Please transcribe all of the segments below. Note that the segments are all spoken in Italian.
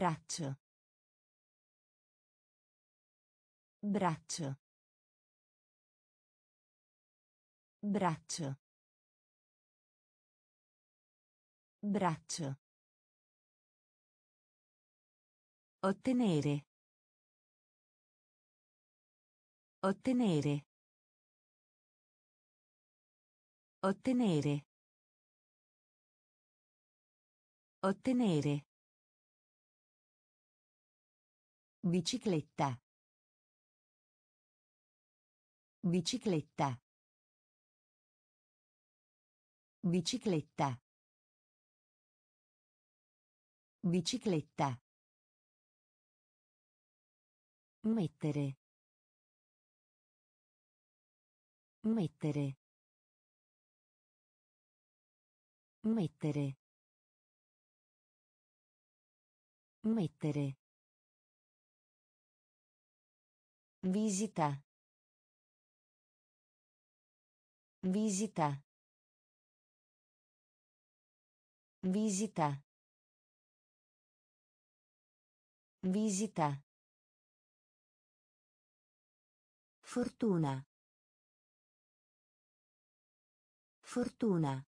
Braccio. Braccio. Braccio. Braccio. Ottenere. Ottenere. Ottenere. Ottenere. Bicicletta. Bicicletta. Bicicletta. Bicicletta. Mettere. Mettere. Mettere. Mettere. Visita. Visita. Visita. Visita. Fortuna. Fortuna.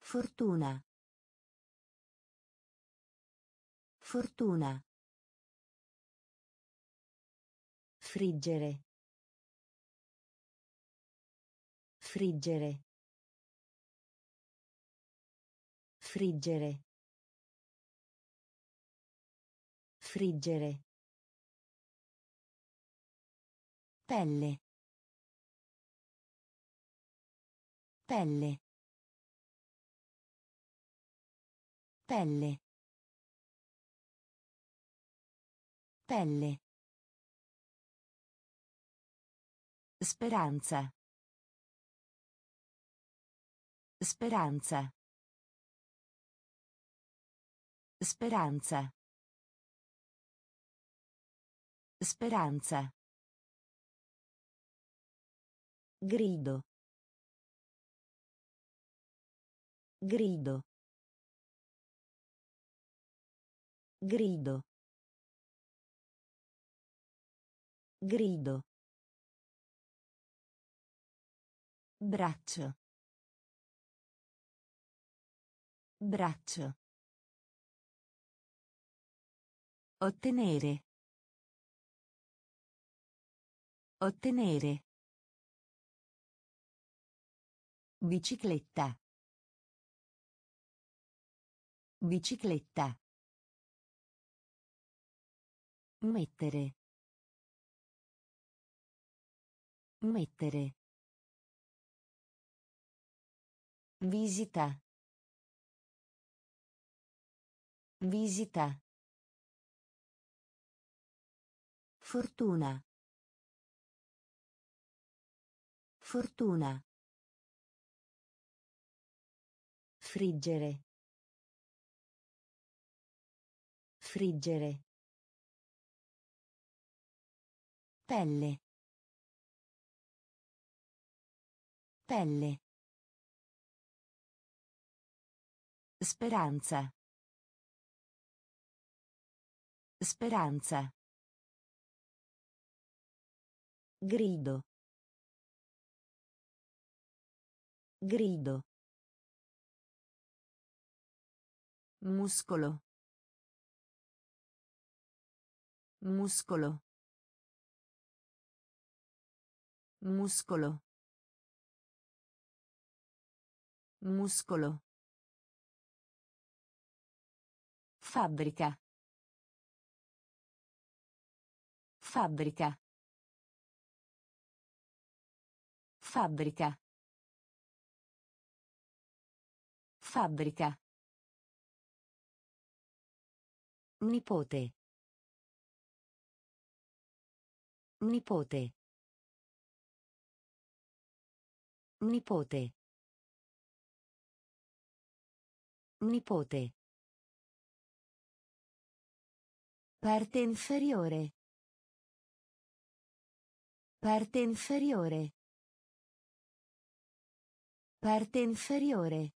Fortuna. Fortuna. Friggere. Friggere. Friggere. Friggere. Pelle. Pelle. Pelle. Pelle. Speranza. Speranza. Speranza. Speranza. Grido. Grido. Grido. Grido. Braccio. Braccio. Ottenere. Ottenere. Bicicletta. Bicicletta. Mettere. Mettere. Visita. Visita. Fortuna. Fortuna. Friggere. Friggere. Pelle. Pelle. Speranza. Speranza. Grido. Grido. Muscolo. Muscolo. Muscolo. Muscolo. Fabbrica. Fabbrica. Fabbrica. Fabbrica. Nipote. Nipote. Nipote. Nipote. Parte inferiore. Parte inferiore. Parte inferiore.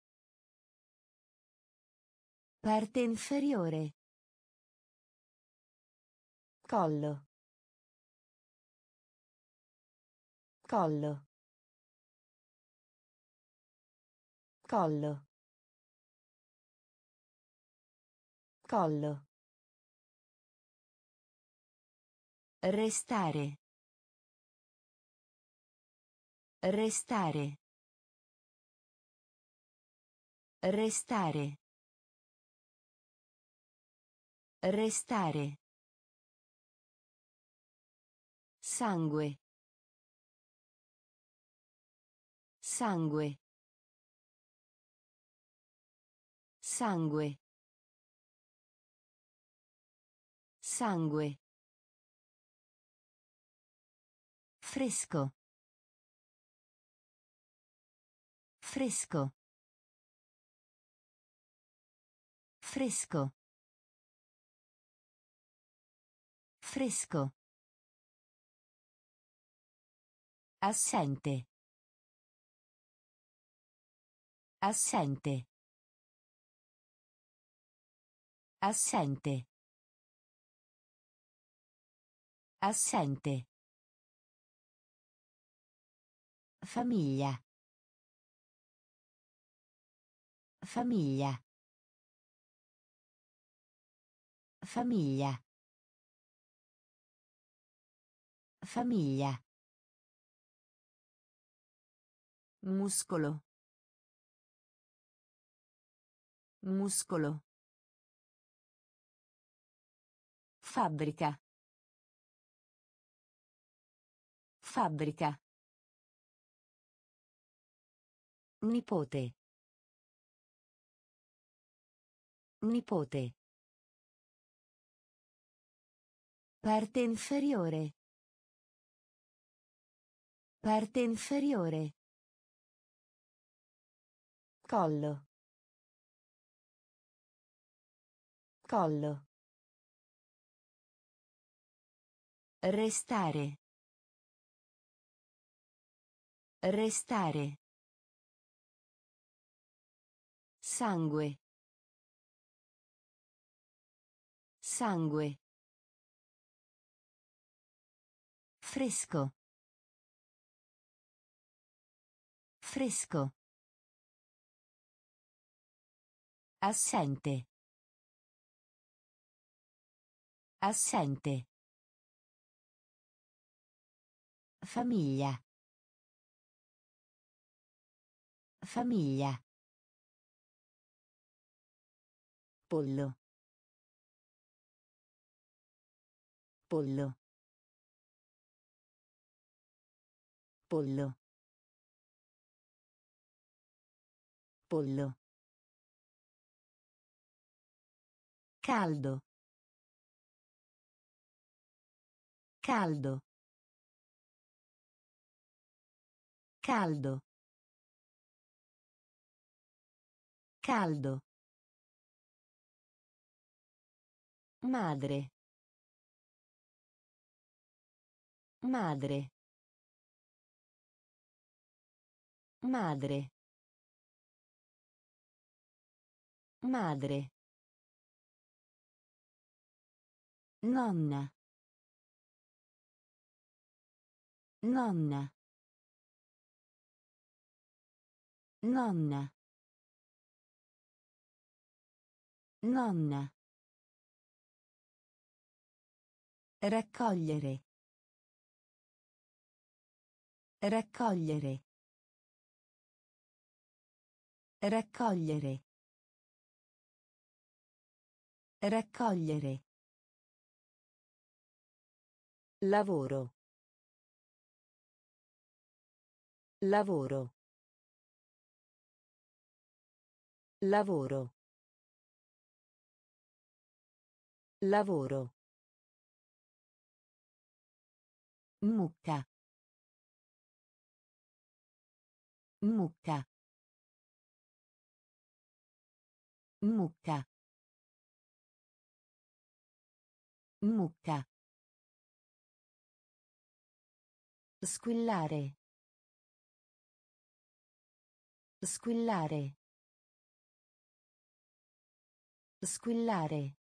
Parte inferiore. Collo. Collo. Collo. Collo. Restare. Restare. Restare. Restare. Sangue. Sangue. Sangue. Sangue. Fresco. Fresco. Fresco. Fresco. Assente. Assente. Assente. Assente. Famiglia. Famiglia. Famiglia. Famiglia. Muscolo. Muscolo. Fabbrica. Fabbrica. Nipote. Nipote. Parte inferiore. Parte inferiore. Collo. Collo. Restare. Restare. Sangue. Sangue. Fresco. Fresco. Assente. Assente. Famiglia. Famiglia. Pollo. Pollo. Pollo. Pollo. Caldo. Caldo. Caldo. Caldo. Madre. Madre. Madre. Madre. Nonna. Nonna. Nonna. Nonna. Raccogliere. Raccogliere. Raccogliere. Raccogliere. Lavoro. Lavoro. Lavoro. Lavoro. Mucca. Mucca. Mucca. Mucca. Squillare. Squillare. Squillare.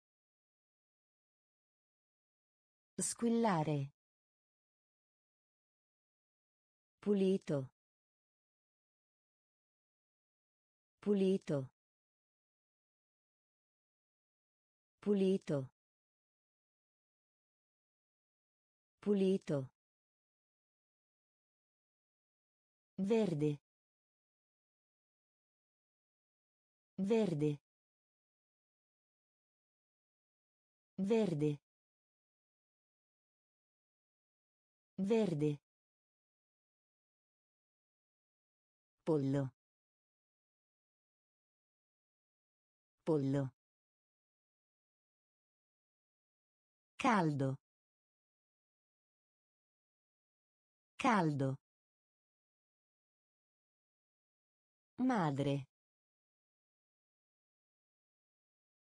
Squillare. Pulito. Pulito. Pulito. Pulito. Verde. Verde. Verde. Verde. Pollo. Pollo. Caldo. Caldo. Madre.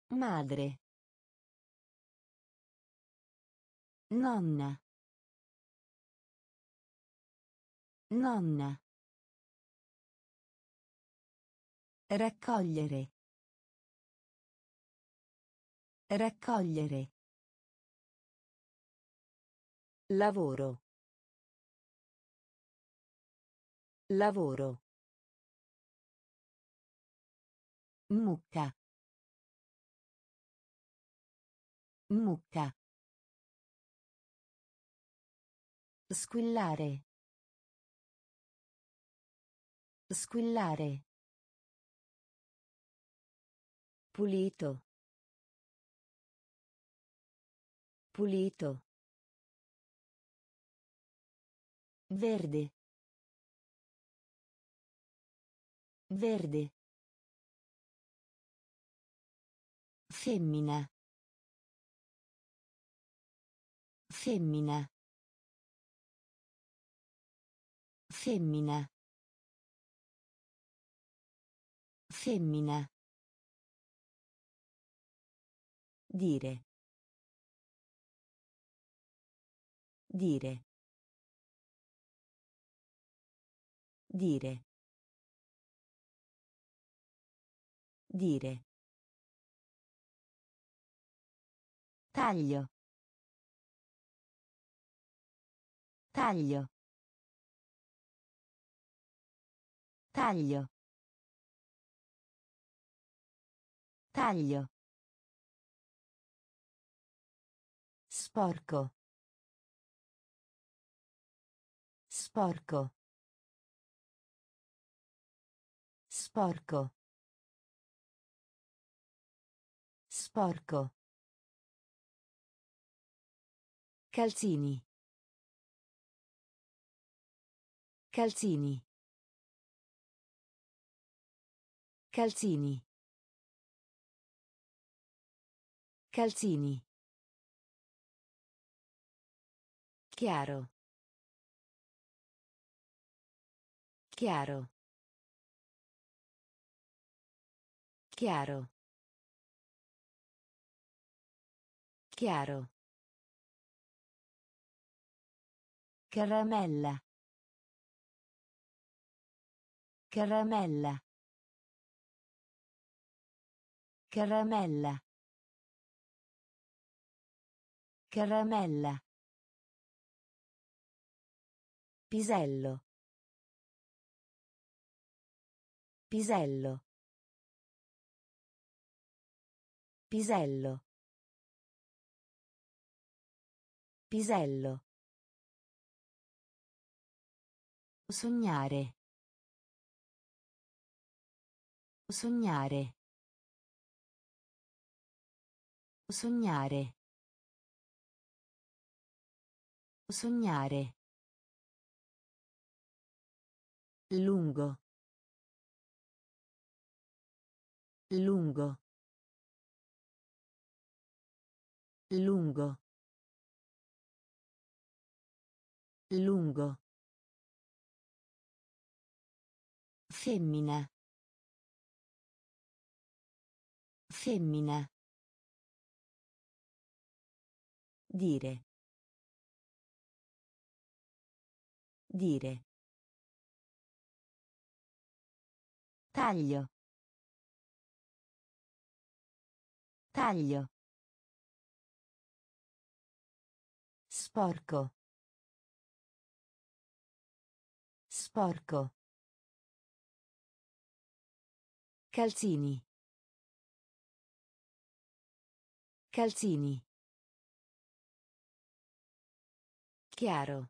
Madre. Nonna. Nonna. Raccogliere. Raccogliere. Lavoro. Lavoro. Mucca. Mucca. Squillare. Squillare. Pulito. Pulito. Verde. Verde. Femmina. Femmina. Femmina. Femmina. Dire. Dire. Dire. Dire. Taglio. Taglio. Taglio. Taglio. Sporco. Sporco. Sporco. Sporco. Calzini. Calzini. Calzini. Calzini. Chiaro. Chiaro. Chiaro. Chiaro. Caramella. Caramella. Caramella. Caramella. Pisello. Pisello. Pisello. Pisello. Sognare. Sognare. Sognare. Sognare. Lungo. Lungo. Lungo. Lungo. Femmina. Femmina. Dire. Dire. Taglio. Taglio. Sporco. Sporco. Calzini. Calzini. Chiaro.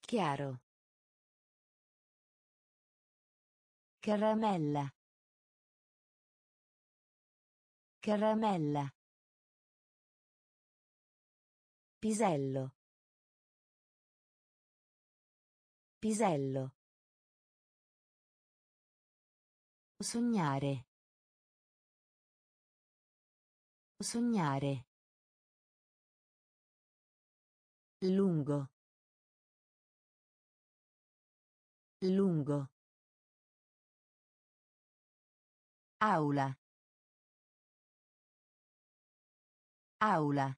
Chiaro. Caramella. Caramella. Pisello. Pisello. Sognare. Sognare. Lungo. Lungo. Aula. Aula.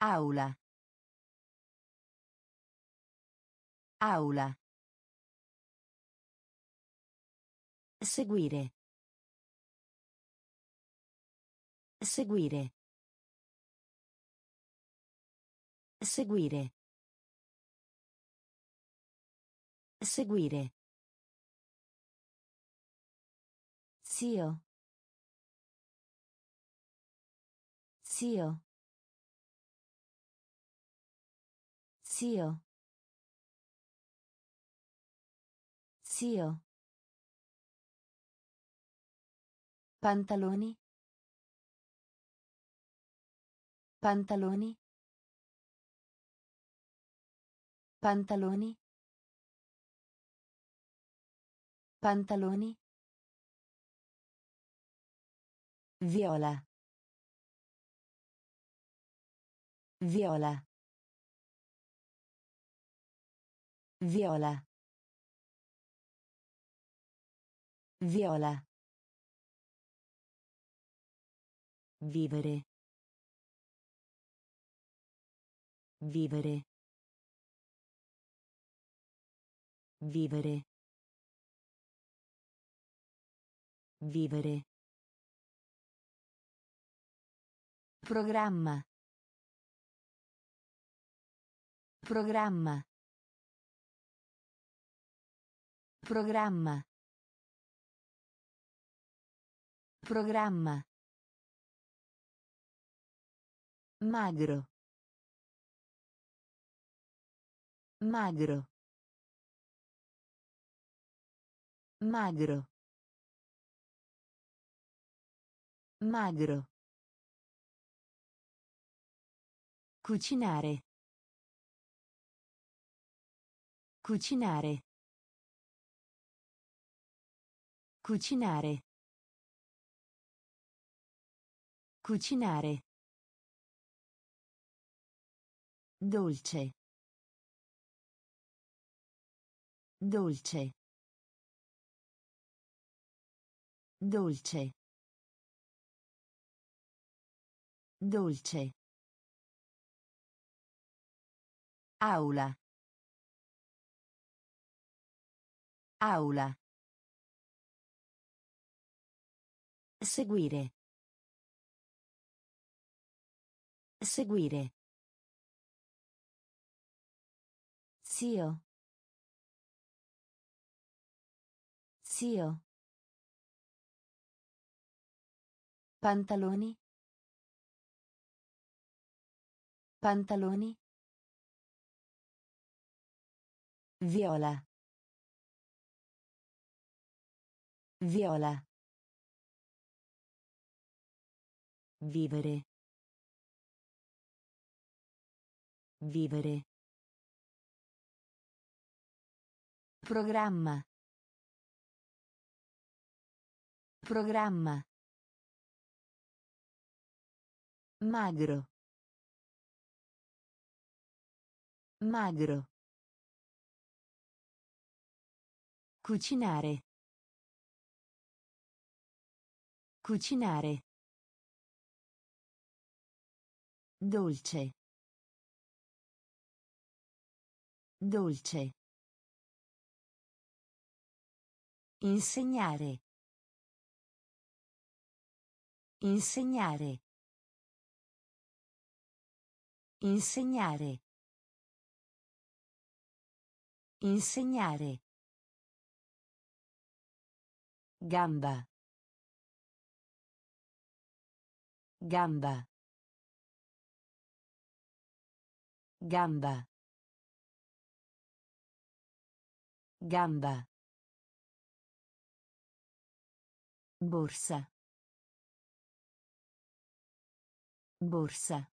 Aula. Aula. Seguire. Seguire. Seguire. Seguire. Zio. Zio. Zio. Zio. Pantaloni. Pantaloni. Pantaloni. Pantaloni. Viola. Viola. Viola. Viola. Vivere. Vivere. Vivere. Vivere. Programma. Programma. Programma. Programma. Magro. Magro. Magro. Magro. Cucinare. Cucinare. Cucinare. Cucinare. Dolce. Dolce. Dolce. Dolce. Aula. Aula. Seguire. Seguire. Zio. Zio. Pantaloni. Pantaloni. Viola. Viola. Vivere. Vivere. Programma. Programma. Magro. Magro. Cucinare. Cucinare. Dolce. Dolce. Insegnare. Insegnare. Insegnare. Insegnare. Gamba. Gamba. Gamba. Gamba. Borsa. Borsa.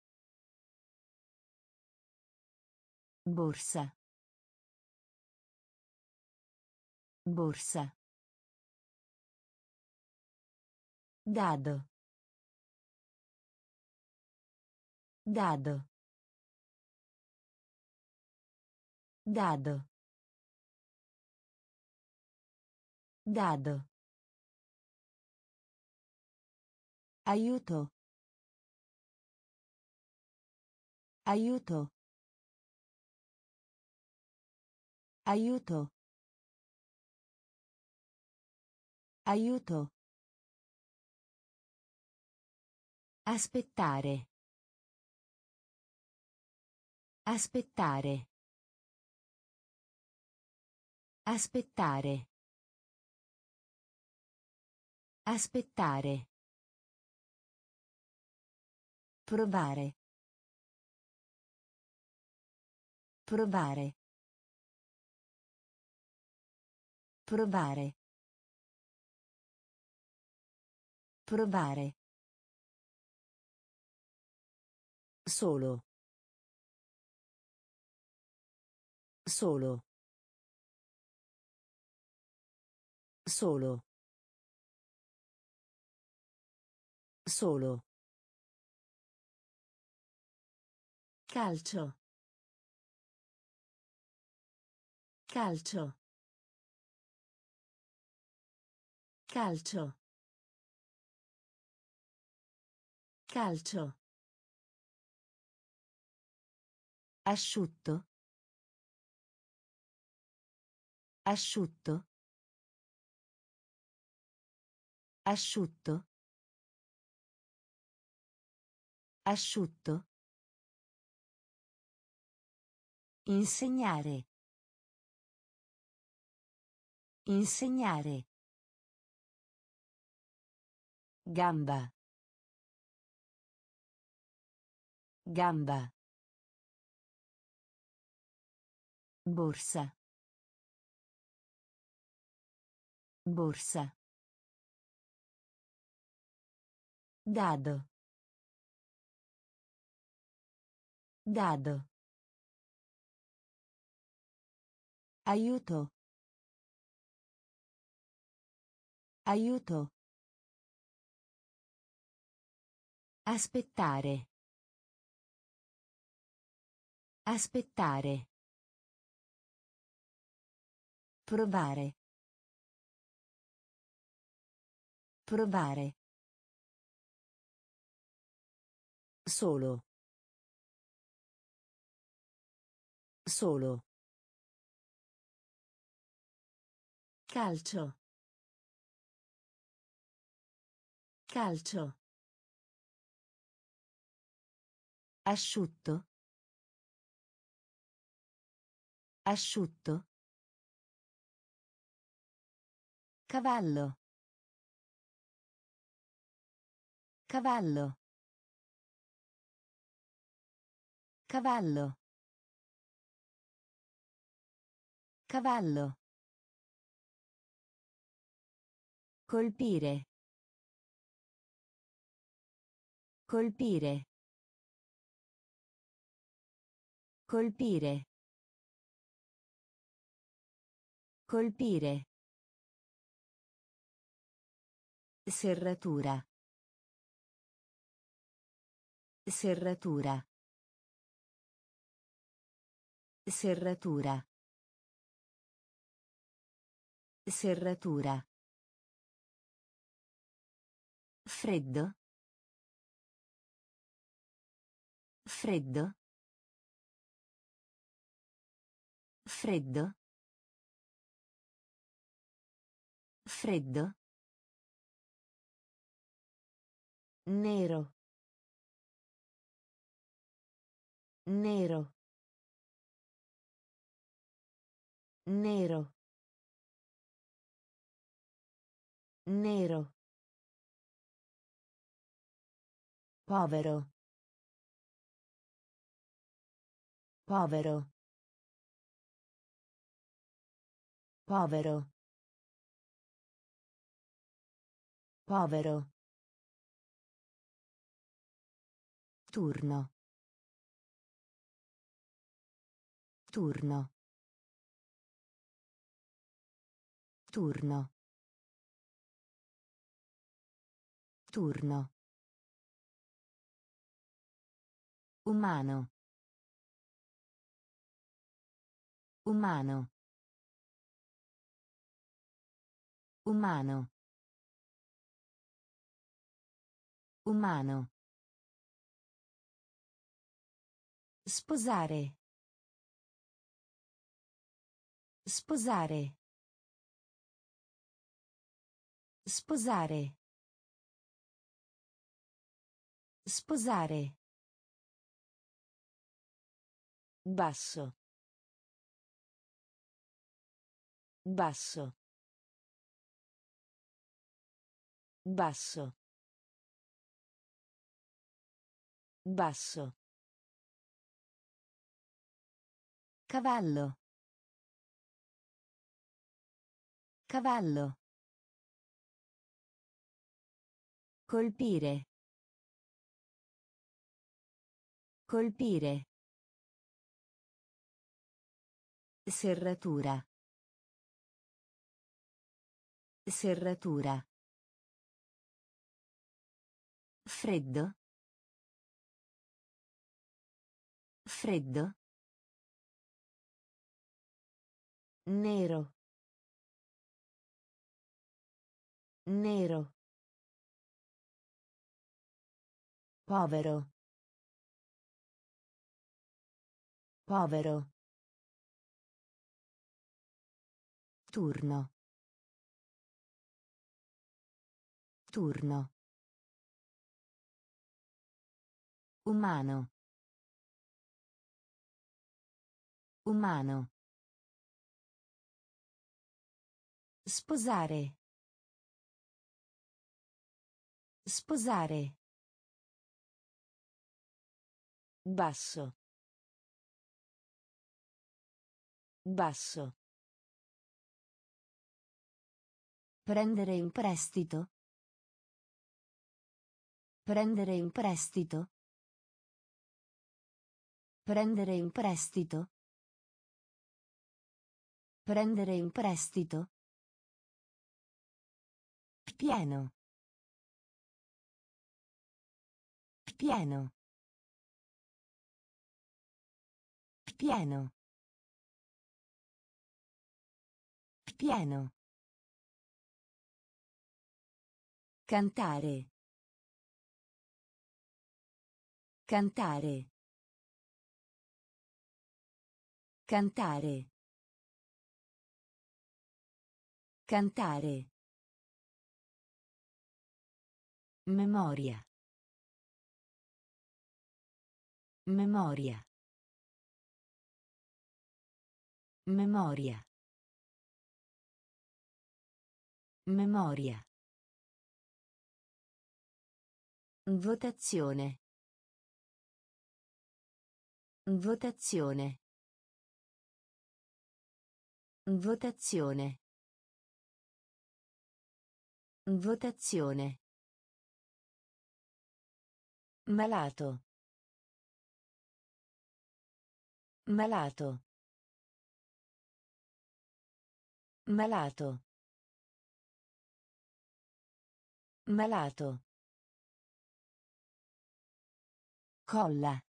Borsa. Borsa. Dado. Dado. Dado. Dado. Aiuto. Aiuto. Aiuto. Aiuto. Aspettare. Aspettare. Aspettare. Aspettare. Provare. Provare. Provare. Provare. Solo. Solo. Solo. Solo. Calcio. Calcio. Calcio. Calcio. Asciutto. Asciutto. Asciutto. Asciutto. Insegnare. Insegnare. Gamba. Gamba. Borsa. Borsa. Dado. Dado. Aiuto. Aiuto. Aspettare. Aspettare. Provare. Provare. Solo. Solo. Calcio. Calcio. Asciutto. Asciutto. Cavallo. Cavallo. Cavallo. Cavallo. Colpire. Colpire. Colpire. Colpire. Serratura. Serratura. Serratura. Serratura. Freddo. Freddo. Freddo. Freddo. Nero. Nero. Nero. Nero. Povero. Povero. Povero. Povero. Turno. Turno. Turno. Turno. Umano. Umano. Umano. Umano. Sposare. Sposare. Sposare. Sposare. Basso. Basso. Basso. Basso. Cavallo. Cavallo. Colpire. Colpire. Serratura. Serratura. Freddo. Freddo. Nero. Nero. Povero. Povero. Turno. Turno. Umano. Umano. Sposare. Sposare. Basso. Basso. Prendere in prestito. Prendere in prestito. Prendere in prestito. Prendere in prestito. Pieno. Pieno. Pieno. Pieno. Cantare. Cantare. Cantare. Cantare. Memoria. Memoria. Memoria. Memoria. Votazione. Votazione. Votazione. Votazione. Malato. Malato. Malato. Malato. Colla.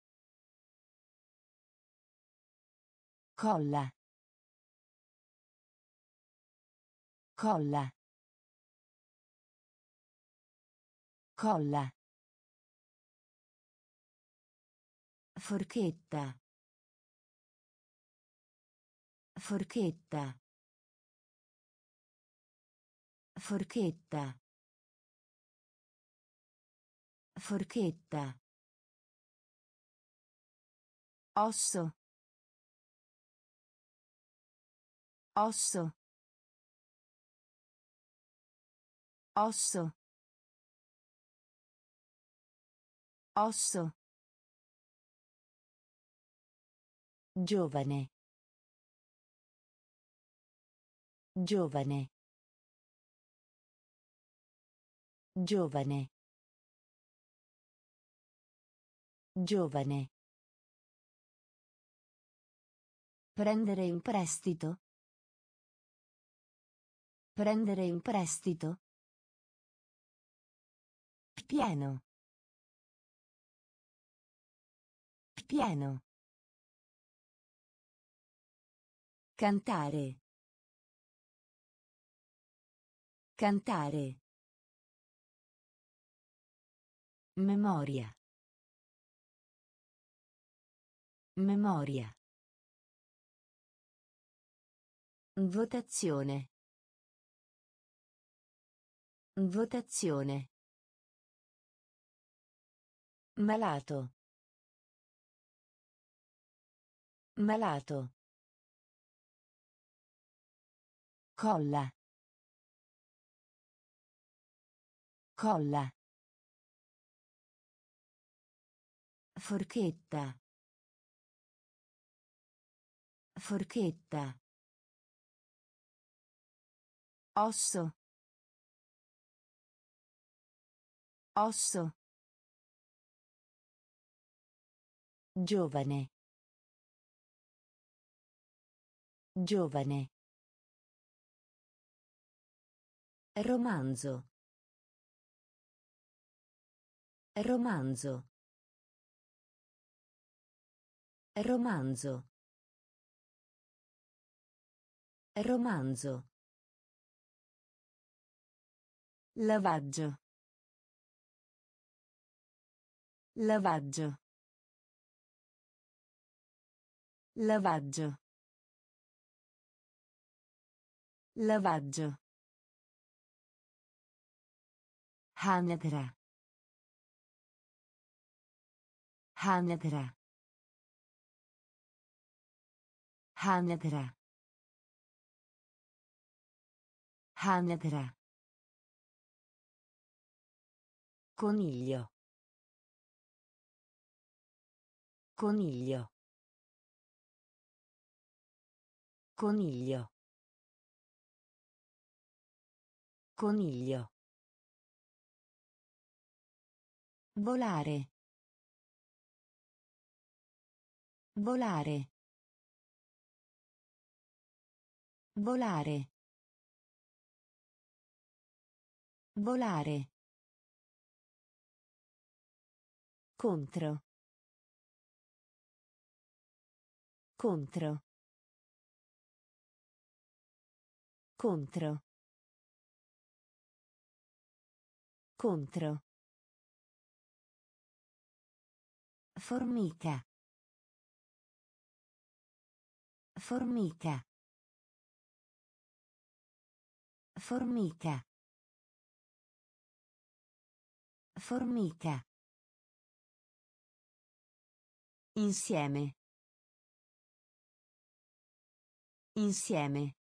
Colla. Colla. Colla. Forchetta. Forchetta. Forchetta. Forchetta. Osso. Osso. Osso. Osso. Giovane. Giovane. Giovane. Giovane. Prendere in prestito. Prendere in prestito. Pieno. Pieno. Cantare. Cantare. Memoria. Memoria. Votazione. Votazione. Malato. Malato. Colla. Colla. Forchetta. Forchetta. Osso. Osso. Giovane. Giovane. Romanzo. Romanzo. Romanzo. Romanzo. Lavaggio. Lavaggio. Lavaggio. Lavaggio. Hanedra. Hanedra. Hanedra. Hanedra. Coniglio. Coniglio. Coniglio. Coniglio. Volare. Volare. Volare. Volare. Contro. Contro. Contro. Contro. Formica. Formica. Formica. Formica. Insieme. Insieme.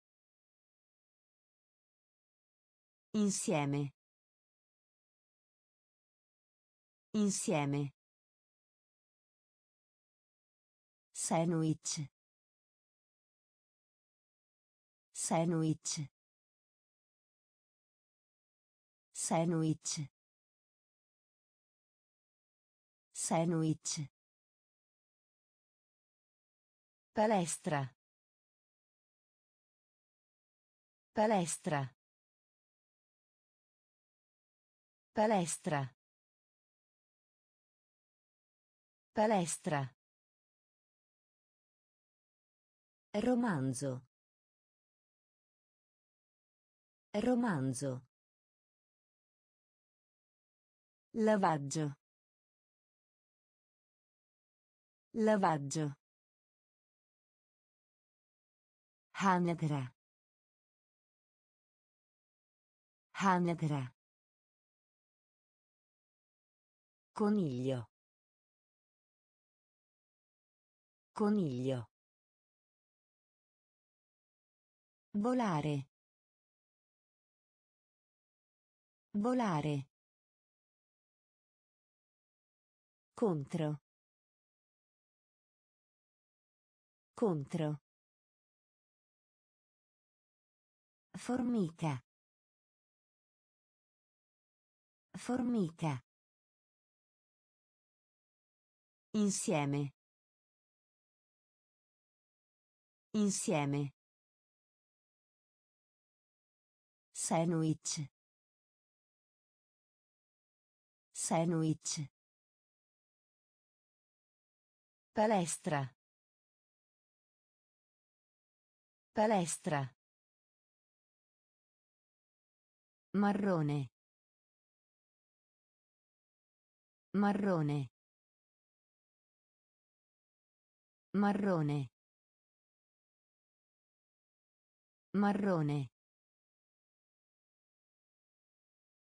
Insieme. Insieme. Sandwich. Sandwich. Sandwich. Sandwich. Palestra. Palestra. Palestra. Palestra. Romanzo. Romanzo. Lavaggio. Lavaggio. Hanedra. Anatra. Coniglio. Coniglio. Volare. Volare. Contro. Contro. Formica. Formica. Insieme. Insieme. Sandwich. Sandwich. Palestra. Palestra. Marrone. Marrone. Marrone. Marrone.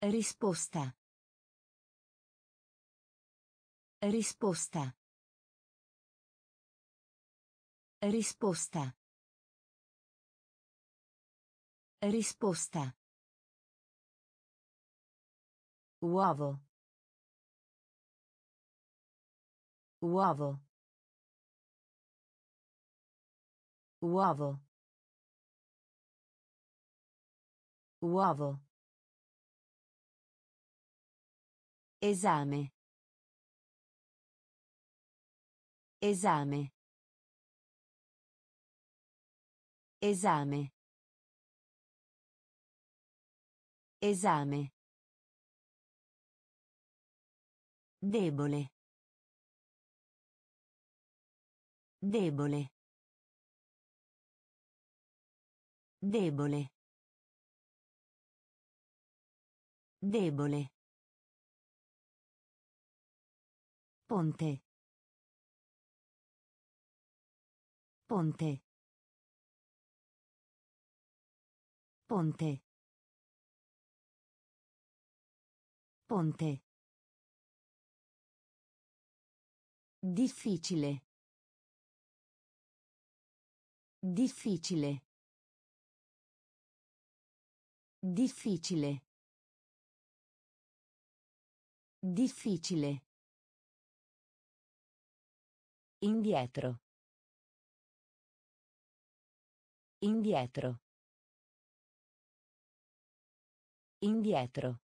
Risposta. Risposta. Risposta. Risposta. Uovo. Uovo. Uovo. Uovo. Esame. Esame. Esame. Esame. Debole. Debole. Debole. Debole. Ponte. Ponte. Ponte. Ponte. Difficile. Difficile. Difficile. Difficile. Indietro. Indietro. Indietro.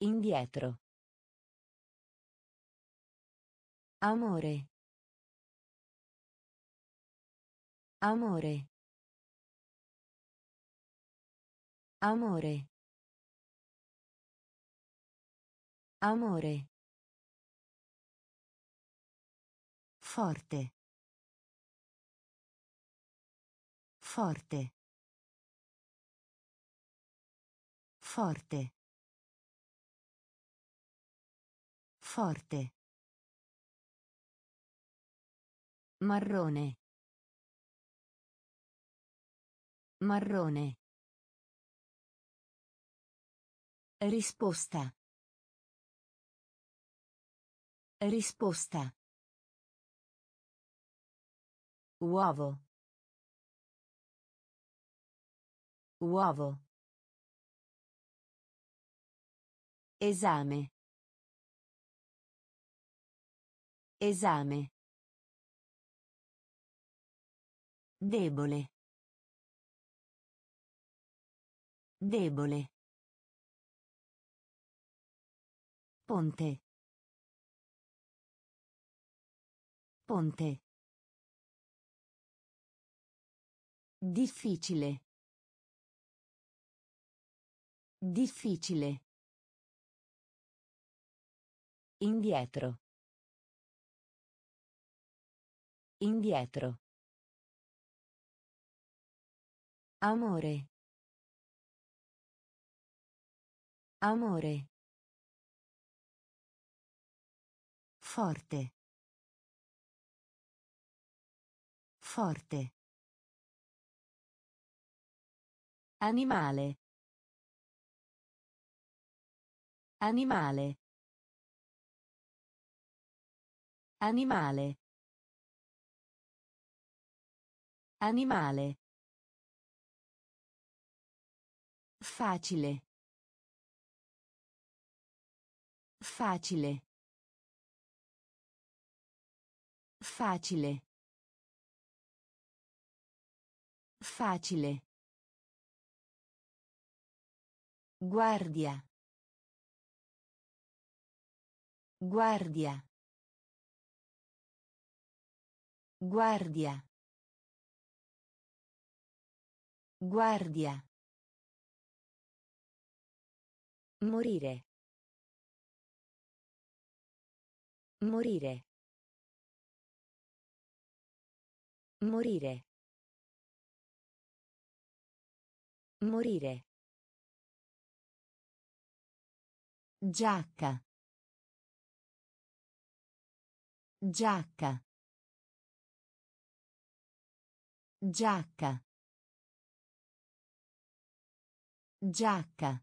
Indietro. Amore. Amore. Amore. Amore. Forte. Forte. Forte. Forte. Marrone. Marrone. Risposta. Risposta. Uovo. Uovo. Esame. Esame. Debole. Debole. Ponte. Ponte. Difficile. Difficile. Indietro. Indietro. Amore. Amore. Forte. Forte. Animale. Animale. Animale. Animale. Facile. Facile. Facile. Facile. Guardia. Guardia. Guardia. Guardia. Morire. Morire. Morire. Morire. Giacca. Giacca. Giacca. Giacca.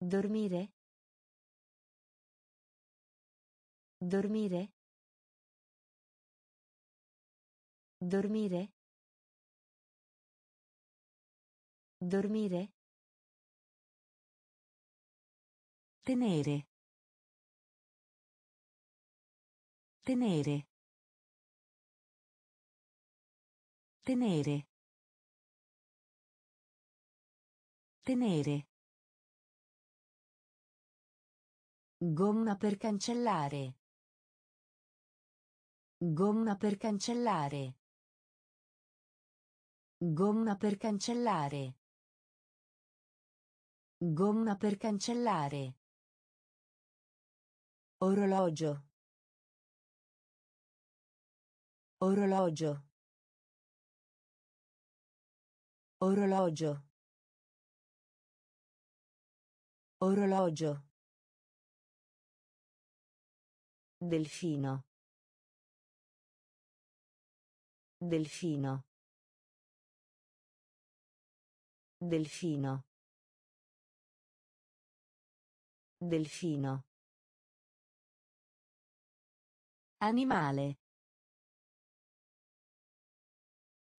Dormire? Dormire? Dormire? Dormire? Tenere. Tenere. Tenere. Tenere. Gomma per cancellare. Gomma per cancellare. Gomma per cancellare. Gomma per cancellare. Orologio. Orologio. Orologio. Orologio. Delfino. Delfino. Delfino. Delfino. Animale.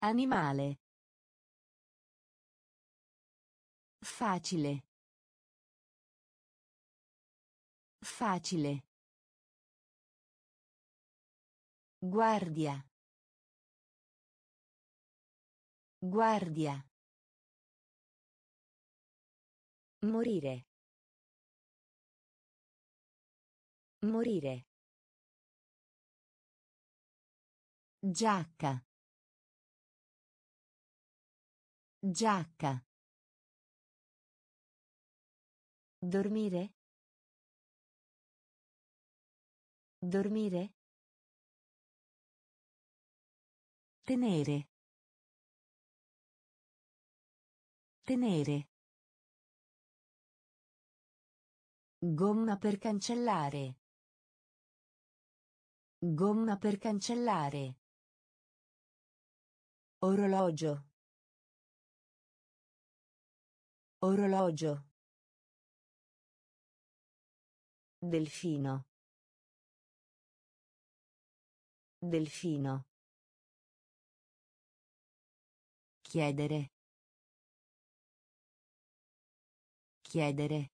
Animale. Facile. Facile. Guardia. Guardia. Morire. Morire. Giacca. Giacca. Dormire? Dormire? Tenere. Tenere. Gomma per cancellare. Gomma per cancellare. Orologio. Orologio. Delfino. Delfino. Chiedere. Chiedere.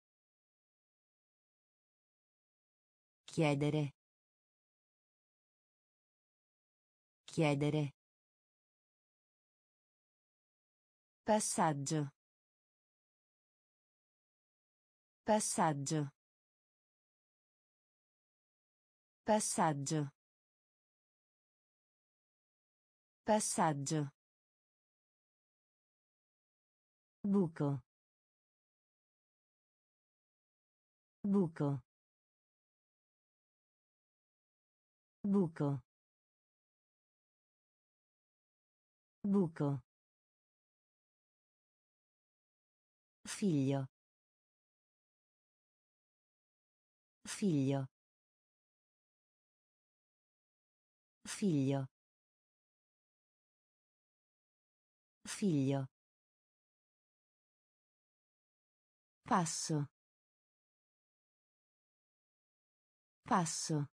Chiedere. Chiedere. Passaggio. Passaggio. Passaggio. Passaggio. Buco. Buco. Buco. Buco. Figlio. Figlio. Figlio. Figlio. Passo. Passo.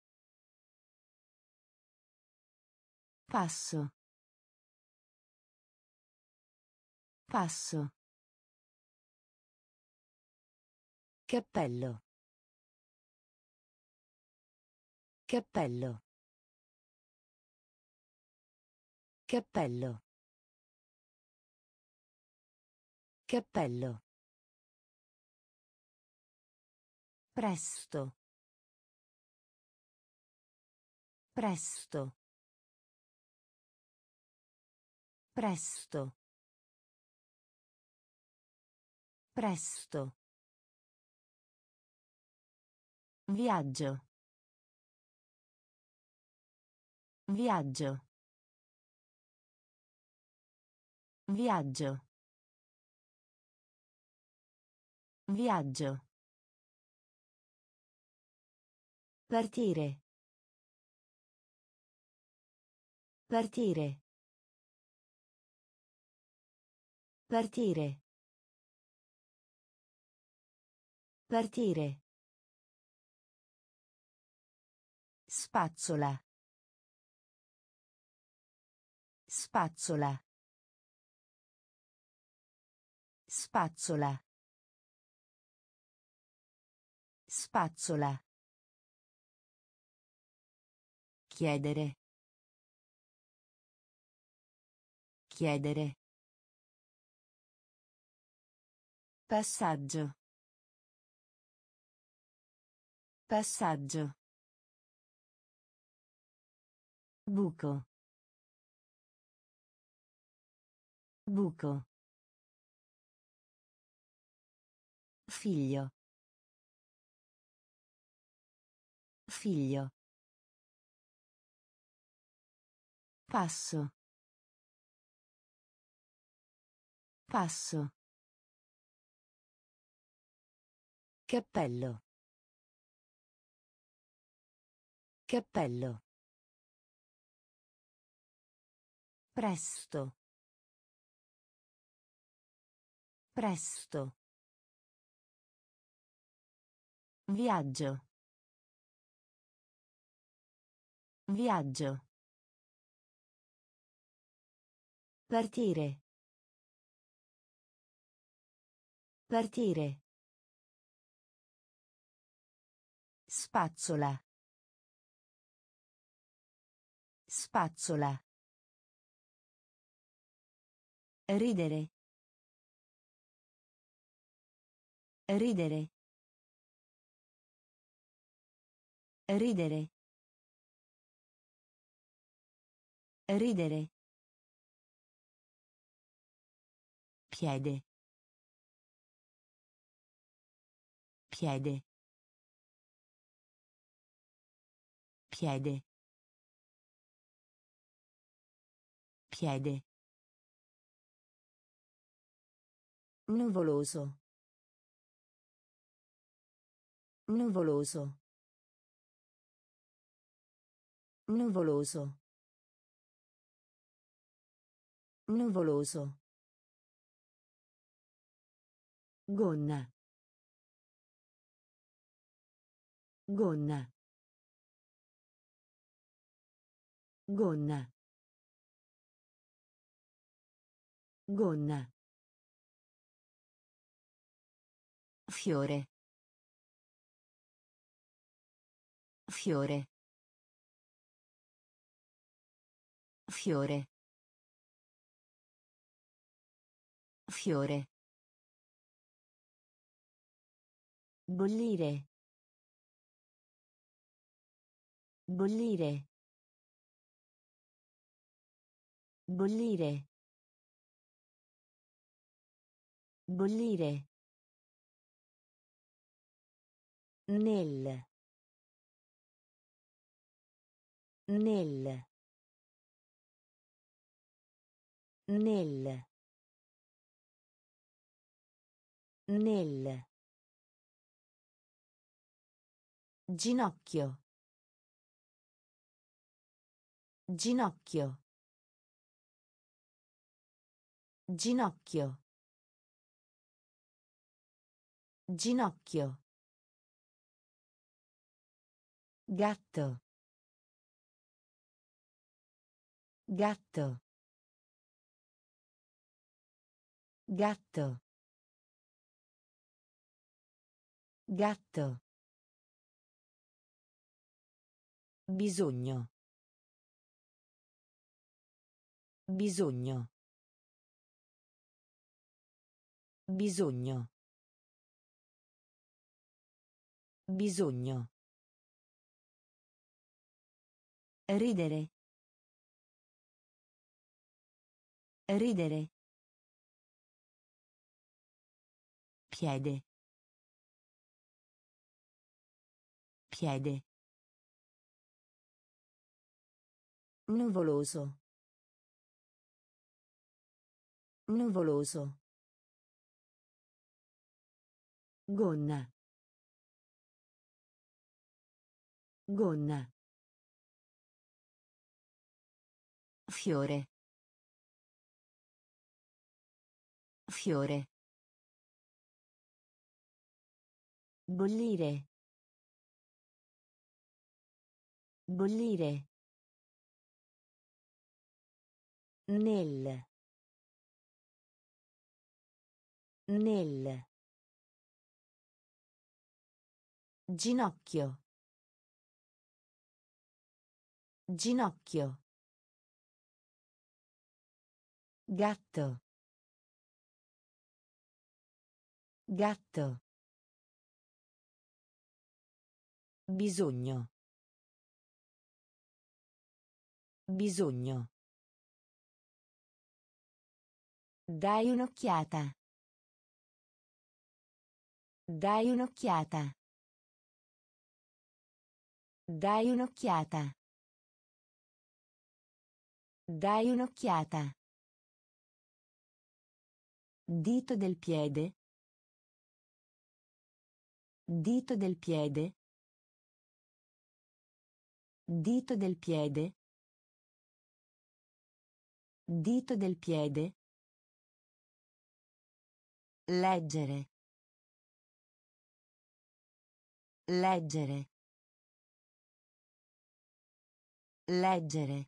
Passo. Passo. Cappello. Cappello. Cappello. Cappello. Presto. Presto. Presto. Presto. Viaggio. Viaggio. Viaggio. Viaggio. Partire. Partire. Partire. Partire. Spazzola. Spazzola. Spazzola. Spazzola. Chiedere. Chiedere. Passaggio. Passaggio. Buco. Buco. Figlio. Figlio. Passo. Passo. Cappello. Cappello. Presto. Presto. Viaggio. Viaggio. Partire. Partire. Spazzola. Spazzola. Ridere. Ridere. Ridere. Ridere. Piede. Piede. Piede. Piede. Nuvoloso. Nuvoloso. Nuvoloso. Nuvoloso. Gonna. Gonna. Gonna. Gonna. Fiore. Fiore. Fiore. Fiore. Bollire. Bollire. Bollire. Bollire. Nel. Nel. Nel. Nel. Ginocchio. Ginocchio. Ginocchio. Ginocchio. Gatto. Gatto. Gatto. Gatto. Bisogno. Bisogno. Bisogno. Bisogno. Ridere. Ridere. Piede. Piede. Nuvoloso. Nuvoloso. Gonna. Gonna. Fiore. Fiore. Bollire. Bollire. Nel. Nel. Ginocchio. Ginocchio. Gatto. Gatto. Bisogno. Bisogno. Dai un'occhiata. Dai un'occhiata. Dai un'occhiata. Dai un'occhiata. Dito del piede. Dito del piede. Dito del piede. Dito del piede. Leggere. Leggere. Leggere.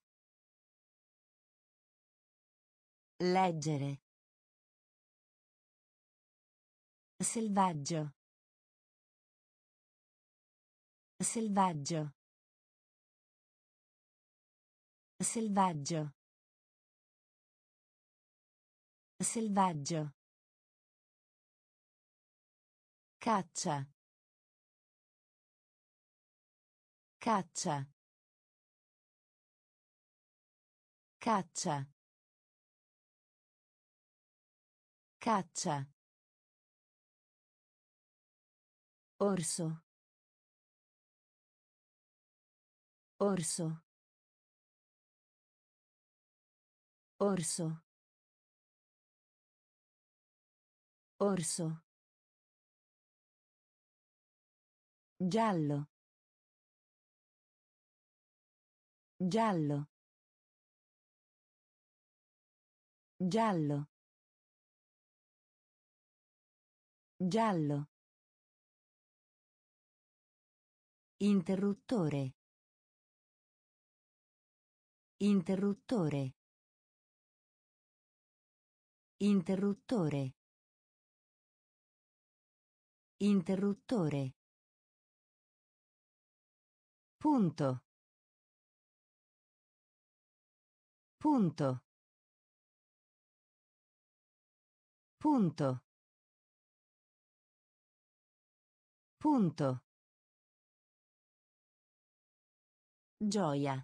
Leggere. Selvaggio. Selvaggio. Selvaggio. Selvaggio. Caccia. Caccia. Caccia. Caccia. Orso. Orso. Orso. Orso. Giallo. Giallo. Giallo. Giallo. Interruttore. Interruttore. Interruttore. Interruttore. Punto. Punto. Punto. Punto. Gioia.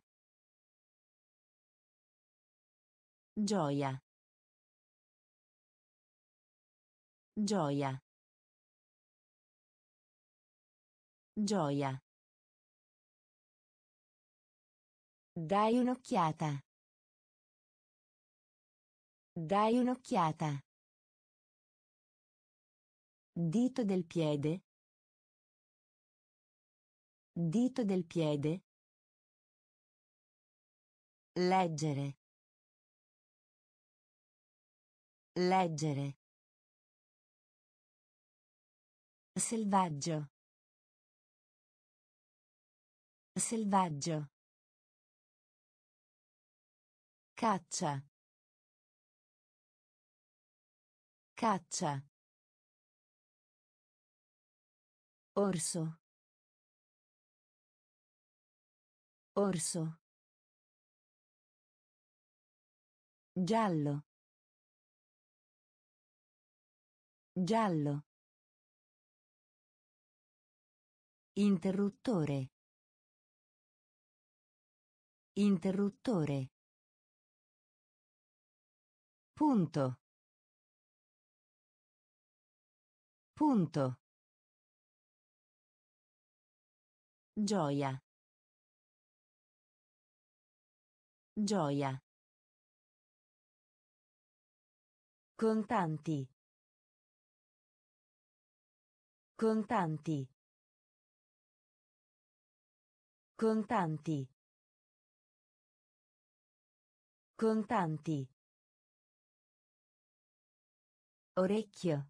Gioia. Gioia. Gioia. Dai un'occhiata. Dai un'occhiata. Dito del piede. Dito del piede. Leggere. Leggere. Selvaggio. Selvaggio. Caccia. Caccia. Orso. Orso. Giallo. Giallo. Interruttore. Interruttore. Punto. Punto. Gioia. Gioia. Contanti. Contanti. Contanti. Contanti. Orecchio.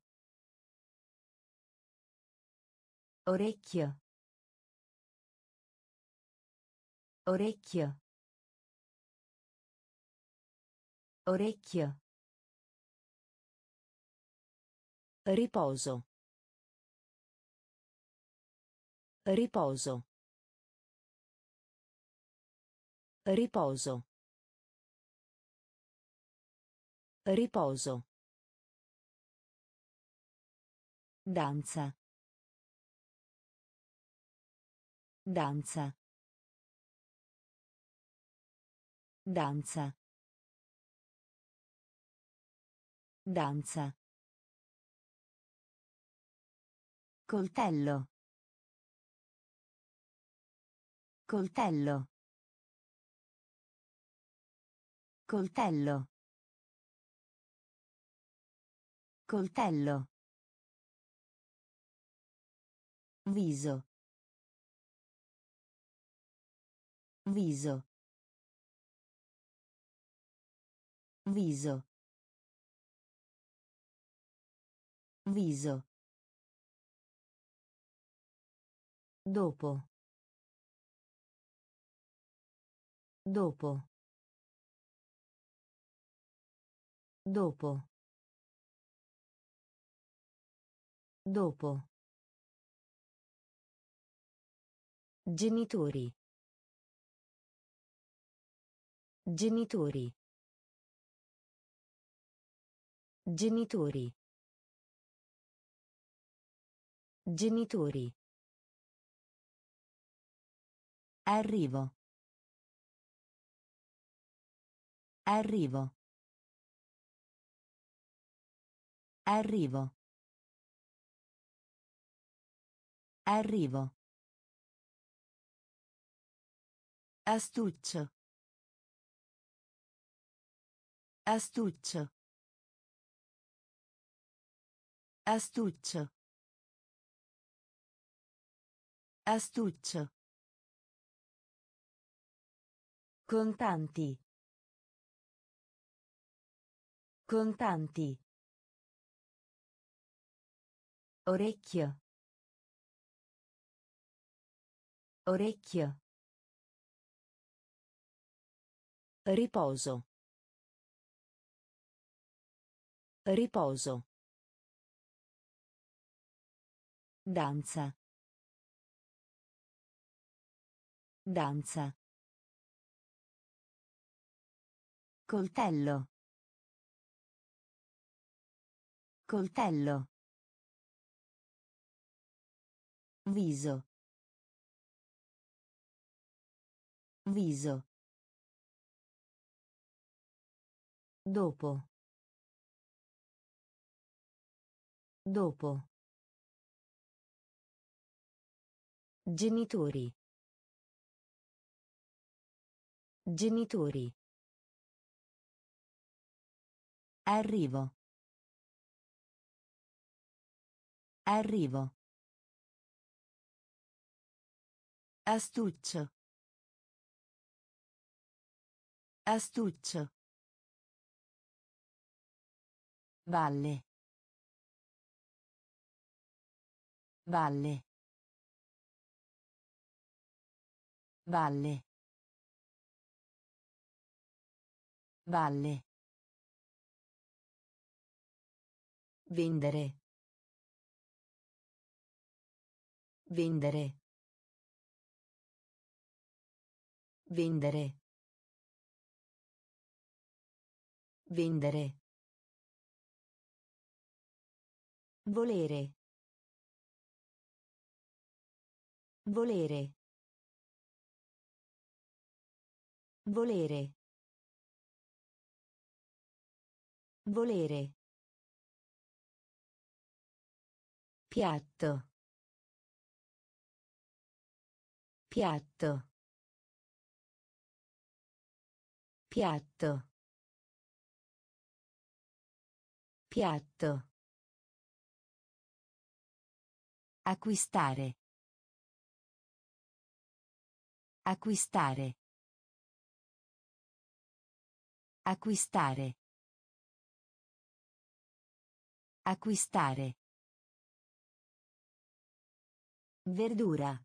Orecchio. Orecchio. Orecchio. Riposo. Riposo. Riposo. Riposo. Danza. Danza. Danza. Danza. Coltello. Coltello. Coltello. Coltello. Viso. Viso. Viso. Viso. Dopo. Dopo. Dopo. Dopo. Genitori. Genitori. Genitori. Genitori. Arrivo. Arrivo. Arrivo. Arrivo. Astuccio. Astuccio. Astuccio. Astuccio. Contanti. Contanti. Orecchio. Orecchio. Riposo. Riposo. Danza. Danza. Coltello. Coltello. Viso. Viso. Dopo. Dopo. Genitori. Genitori. Arrivo. Arrivo. Astuccio. Astuccio. Valle. Valle. Valle. Valle. Vendere. Vendere. Vendere. Vendere. Volere. Volere. Volere. Volere. Piatto. Piatto. Piatto. Piatto. Acquistare. Acquistare. Acquistare. Acquistare. Verdura.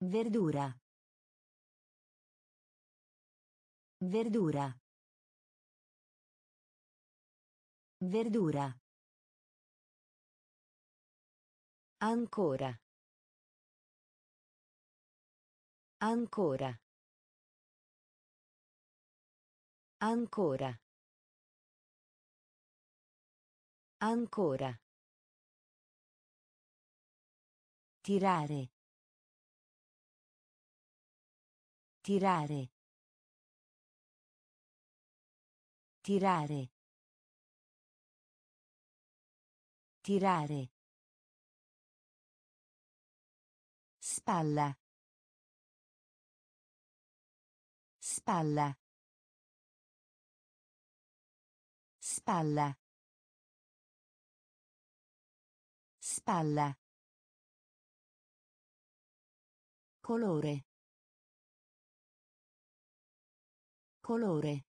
Verdura. Verdura. Verdura. Ancora. Ancora. Ancora. Ancora. Tirare. Tirare. Tirare. Tirare. Spalla. Spalla. Spalla. Spalla. Colore. Colore.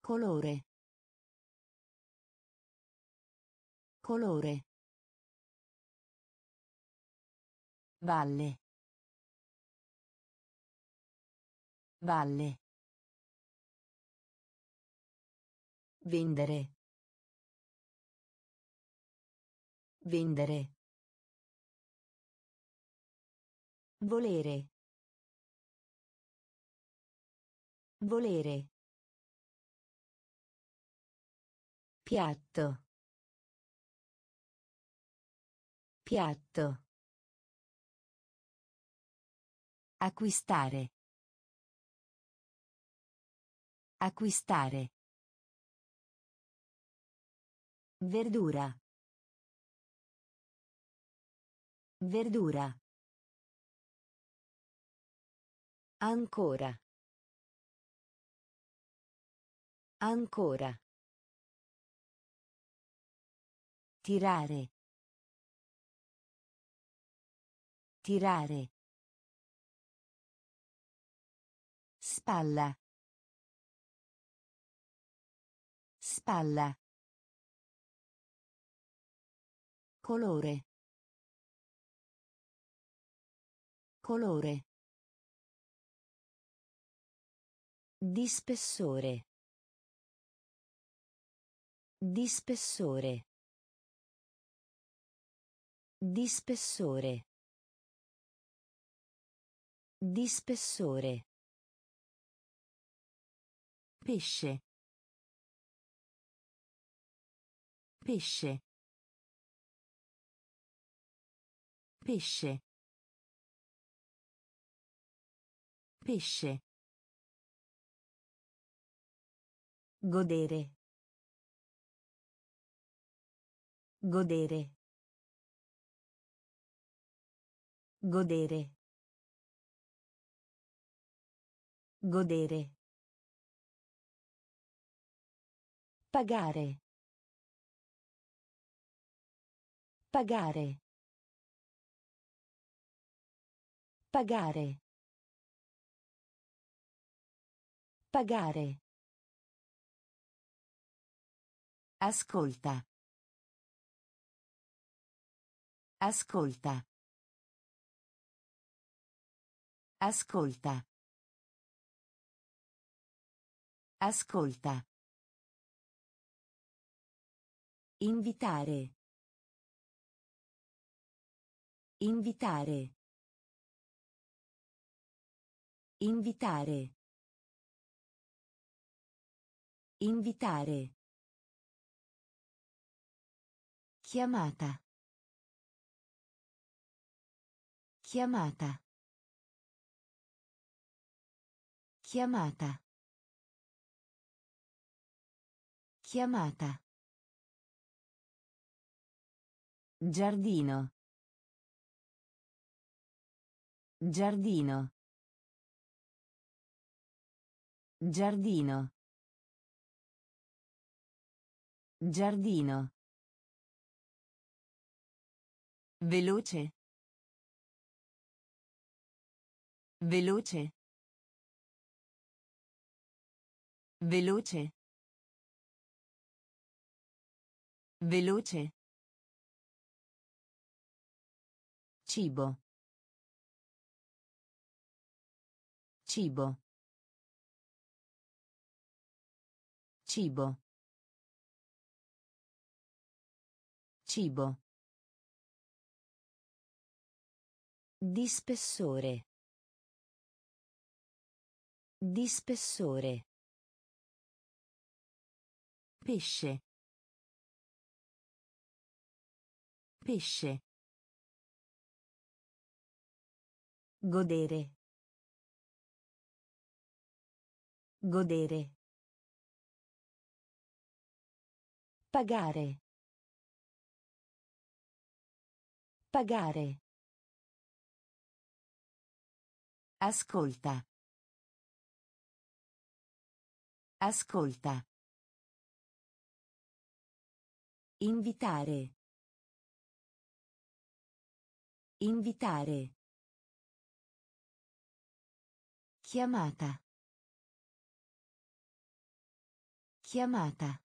Colore. Colore. Valle. Valle. Vendere. Vendere. Volere. Volere. Piatto. Piatto. Acquistare. Acquistare. Verdura. Verdura. Ancora. Ancora. Tirare. Tirare. Spalla. Spalla. Colore. Colore. Di spessore. Di spessore. Di spessore. Di spessore. Pesce. Pesce. Pesce. Pesce. Godere. Godere. Godere. Godere. Pagare. Pagare. Pagare. Pagare. Ascolta. Ascolta. Ascolta. Ascolta. Invitare. Invitare. Invitare. Invitare. Chiamata. Chiamata. Chiamata. Chiamata. Giardino. Giardino. Giardino. Giardino. Veloce. Veloce. Veloce. Veloce. Cibo. Cibo. Cibo. Cibo. Di spessore. Di spessore. Pesce. Pesce. Godere. Godere. Pagare. Pagare. Ascolta. Ascolta. Invitare. Invitare. Chiamata. Chiamata.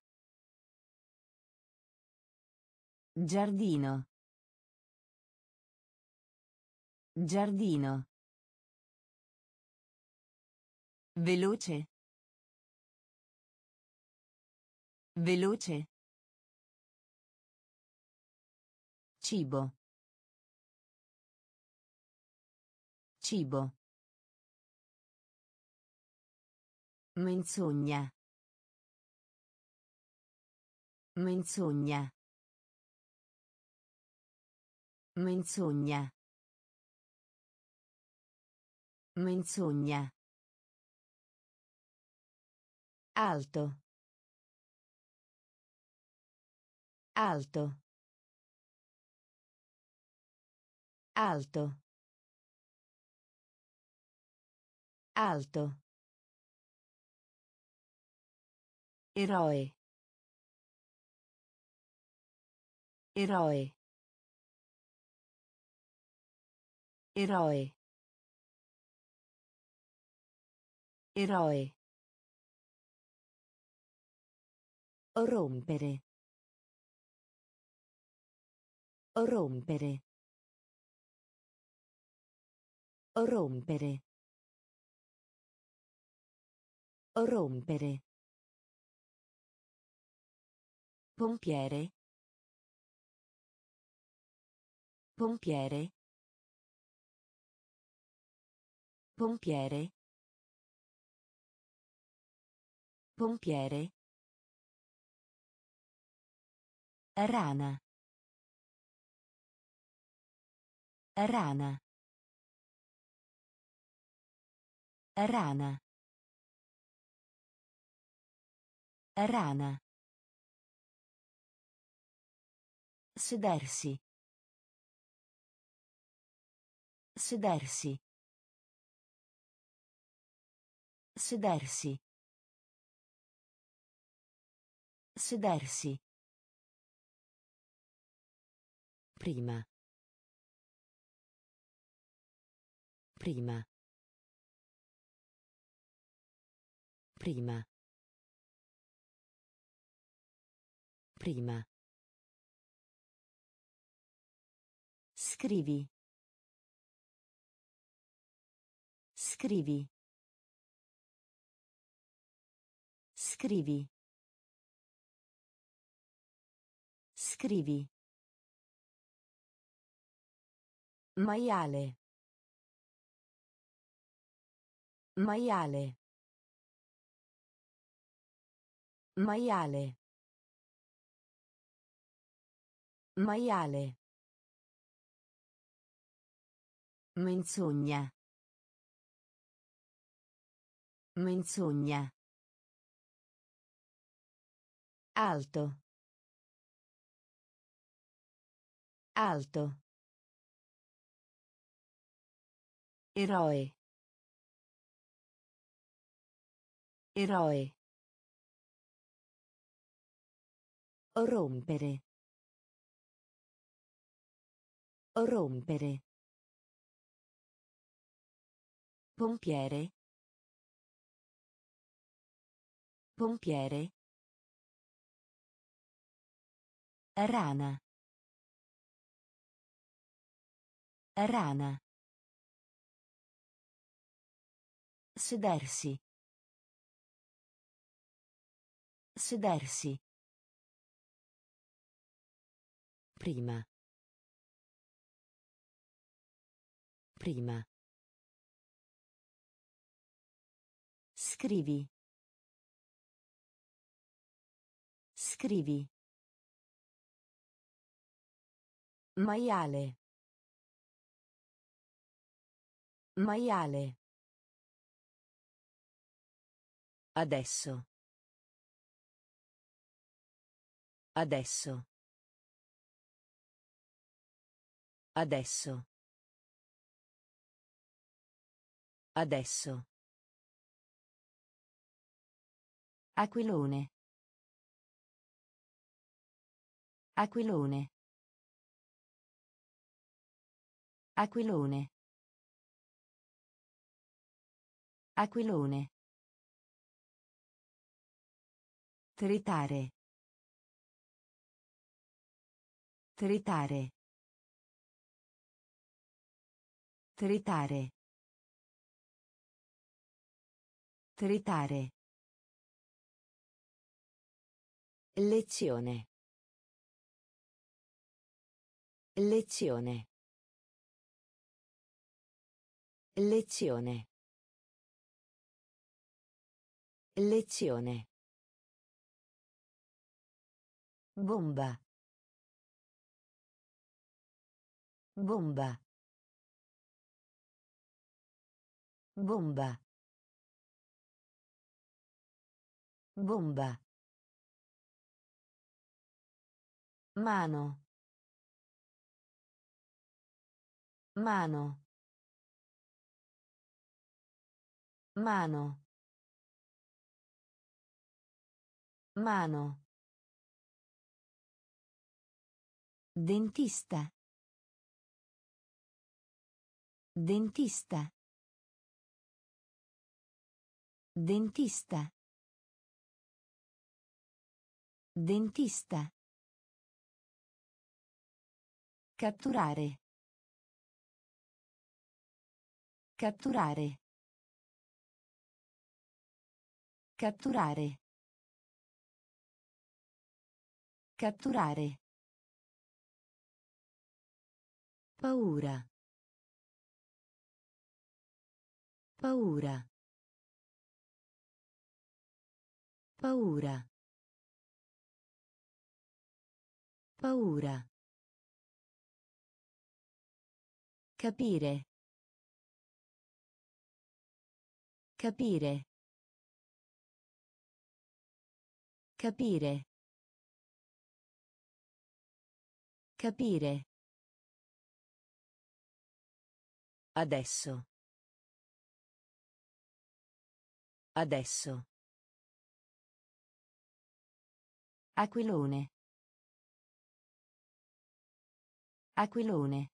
Giardino. Giardino. Veloce. Veloce. Cibo. Cibo. Menzogna. Menzogna. Menzogna. Menzogna. Alto. Alto. Alto. Alto. Eroe. Eroe. Eroe. Eroe. Rompere. Rompere. Rompere. Rompere. Pompiere. Pompiere. Pompiere. Pompiere. Rana. Rana. Rana. Rana. Sedersi. Sedersi. Sedersi. Sedersi. Prima. Prima. Prima. Prima. Scrivi. Scrivi. Scrivi. Scrivi. Maiale. Maiale. Maiale. Maiale. Menzogna. Menzogna. Alto. Alto. Eroe. Eroe. Rompere. Rompere. Pompiere. Pompiere. Rana. Rana. Sedersi. Sedersi. Prima. Prima. Scrivi. Scrivi. Maiale. Maiale. Adesso. Adesso. Adesso. Adesso. Aquilone. Aquilone. Aquilone. Aquilone. Tritare. Tritare. Tritare. Tritare. Lezione. Lezione. Lezione. Lezione. Bomba. Bomba. Bomba. Bomba. Mano. Mano. Mano. Mano. Dentista. Dentista. Dentista. Dentista. Catturare. Catturare. Catturare. Catturare. Paura. Paura. Paura. Paura. Capire. Capire. Capire. Capire. Adesso. Adesso. Aquilone. Aquilone.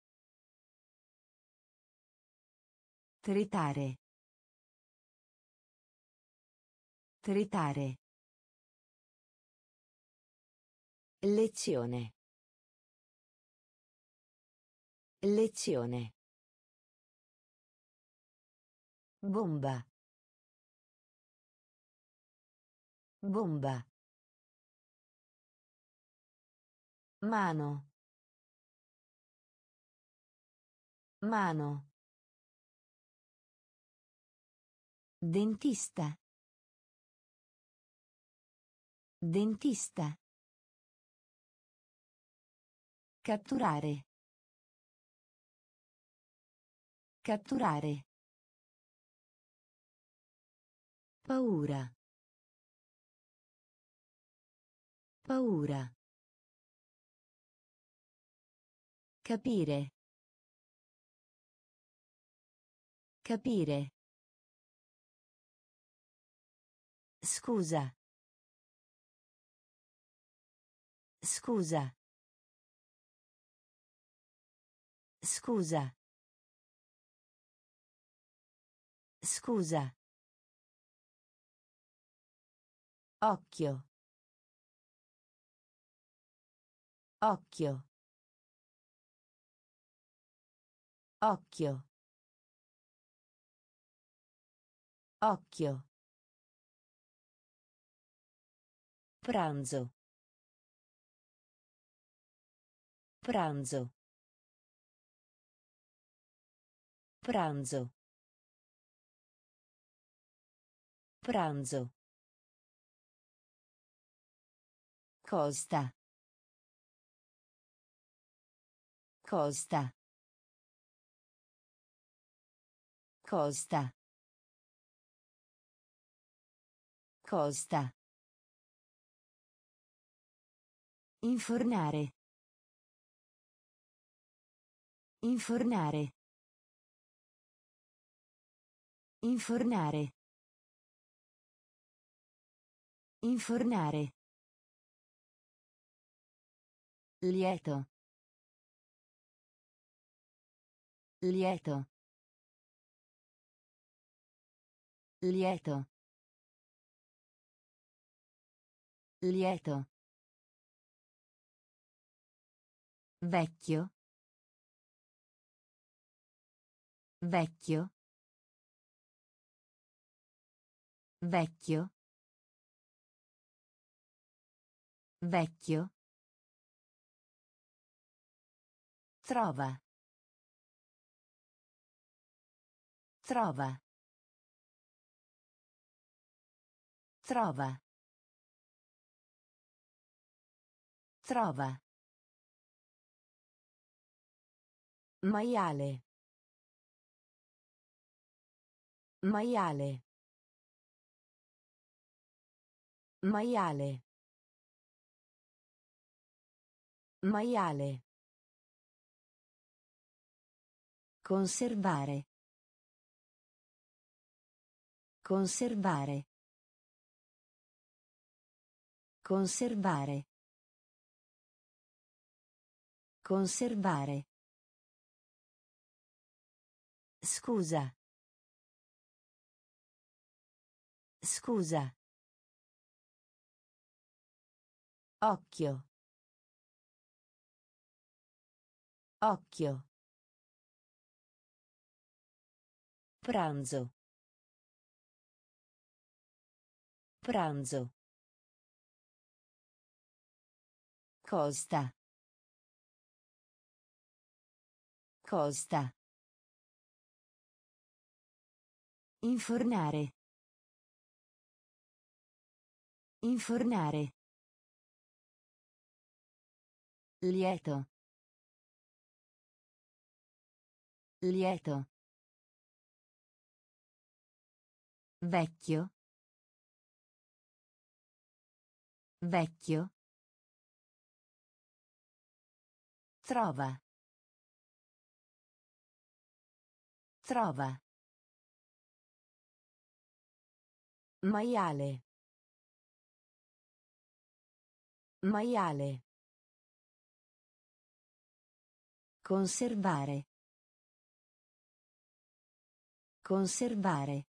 Tritare. Tritare. Lezione. Lezione. Bomba. Bomba. Mano. Mano. Dentista. Dentista. Catturare. Catturare. Paura. Paura. Capire. Capire. Scusa. Scusa. Scusa. Scusa. Occhio. Occhio. Occhio. Occhio. Pranzo. Pranzo. Pranzo. Pranzo. Costa. Costa. Costa. Costa. Infornare. Infornare. Infornare. Infornare. Lieto. Lieto. Lieto. Lieto. Vecchio. Vecchio. Vecchio. Vecchio. Trova. Trova. Trova. Trova. Maiale. Maiale. Maiale. Maiale. Conservare. Conservare. Conservare. Conservare. Scusa. Scusa. Occhio. Occhio. Pranzo. Pranzo. Costa. Costa. Infornare. Infornare. Lieto. Lieto. Vecchio. Vecchio. Trova. Trova. Maiale. Maiale. Conservare. Conservare.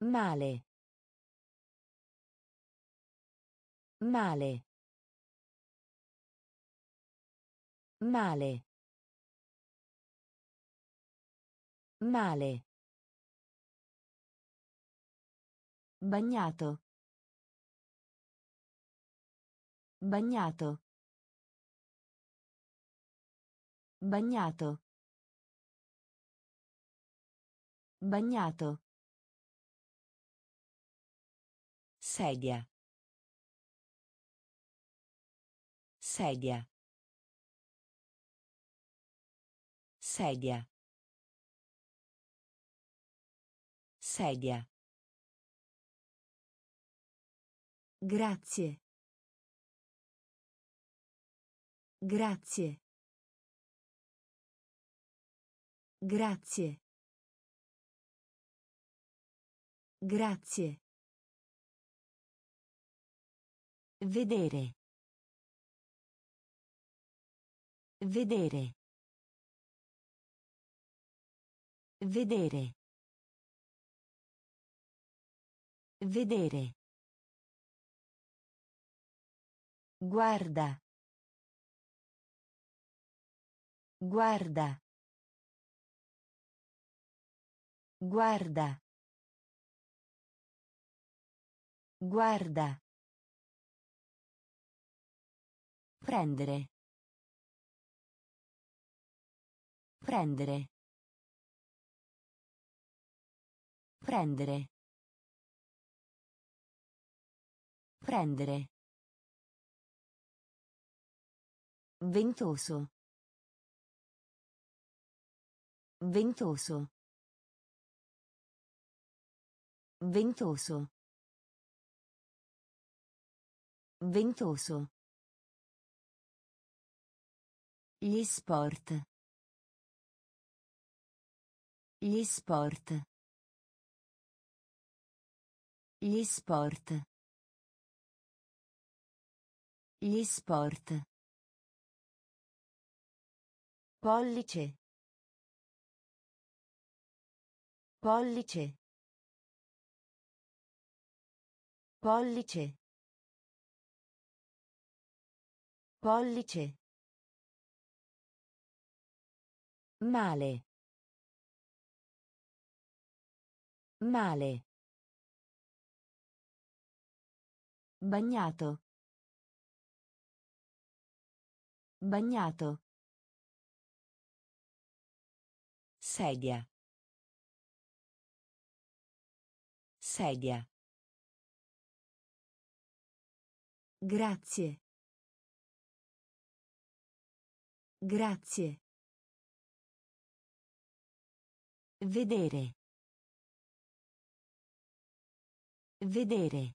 Male. Male. Male. Male. Bagnato. Bagnato. Bagnato. Bagnato. Sedia. Sedia. Sedia. Sedia. Grazie. Grazie. Grazie. Grazie. Vedere. Vedere. Vedere. Vedere. Guarda. Guarda. Guarda. Guarda. Prendere. Prendere. Prendere. Prendere. Ventoso. Ventoso. Ventoso. Ventoso. Gli sport. Gli sport. Gli sport. Gli sport. Pollice. Pollice. Pollice. Pollice. Male. Male. Bagnato. Bagnato. Sedia. Sedia. Grazie. Grazie. Vedere. Vedere.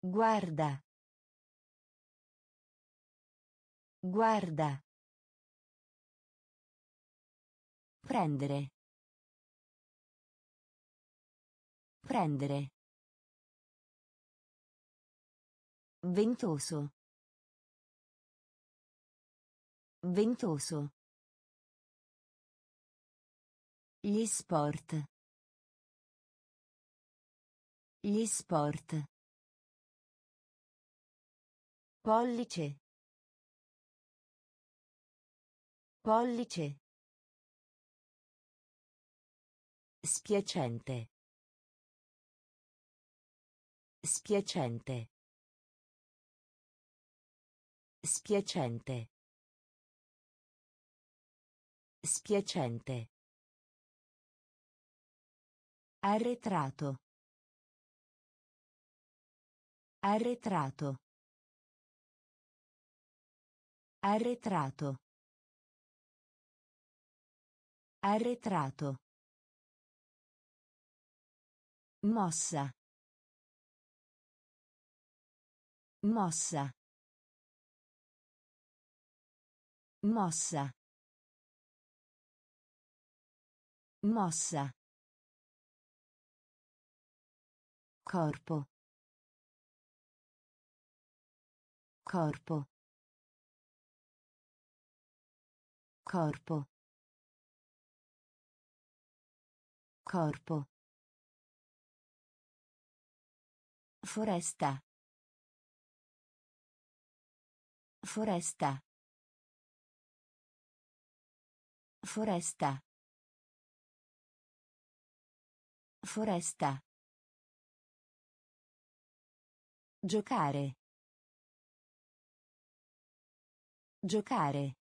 Guarda. Guarda. Prendere. Prendere. Ventoso. Ventoso. Gli sport. Gli sport. Pollice. Pollice. Spiacente. Spiacente. Spiacente. Spiacente. Arretrato. Arretrato. Arretrato. Arretrato. Mossa. Mossa. Mossa. Mossa. Corpo. Corpo. Corpo. Corpo. Foresta. Foresta. Foresta. Foresta. Giocare. Giocare.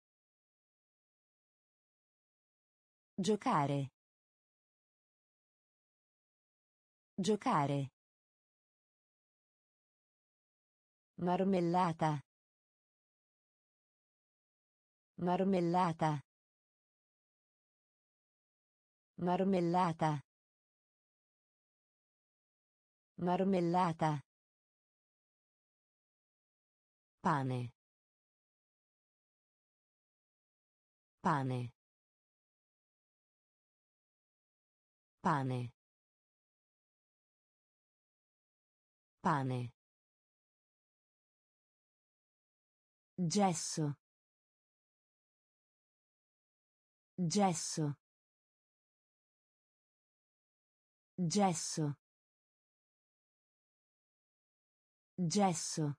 Giocare. Giocare. Marmellata. Marmellata. Marmellata. Marmellata. Pane. Pane. Pane. Pane. Gesso. Gesso. Gesso. Gesso.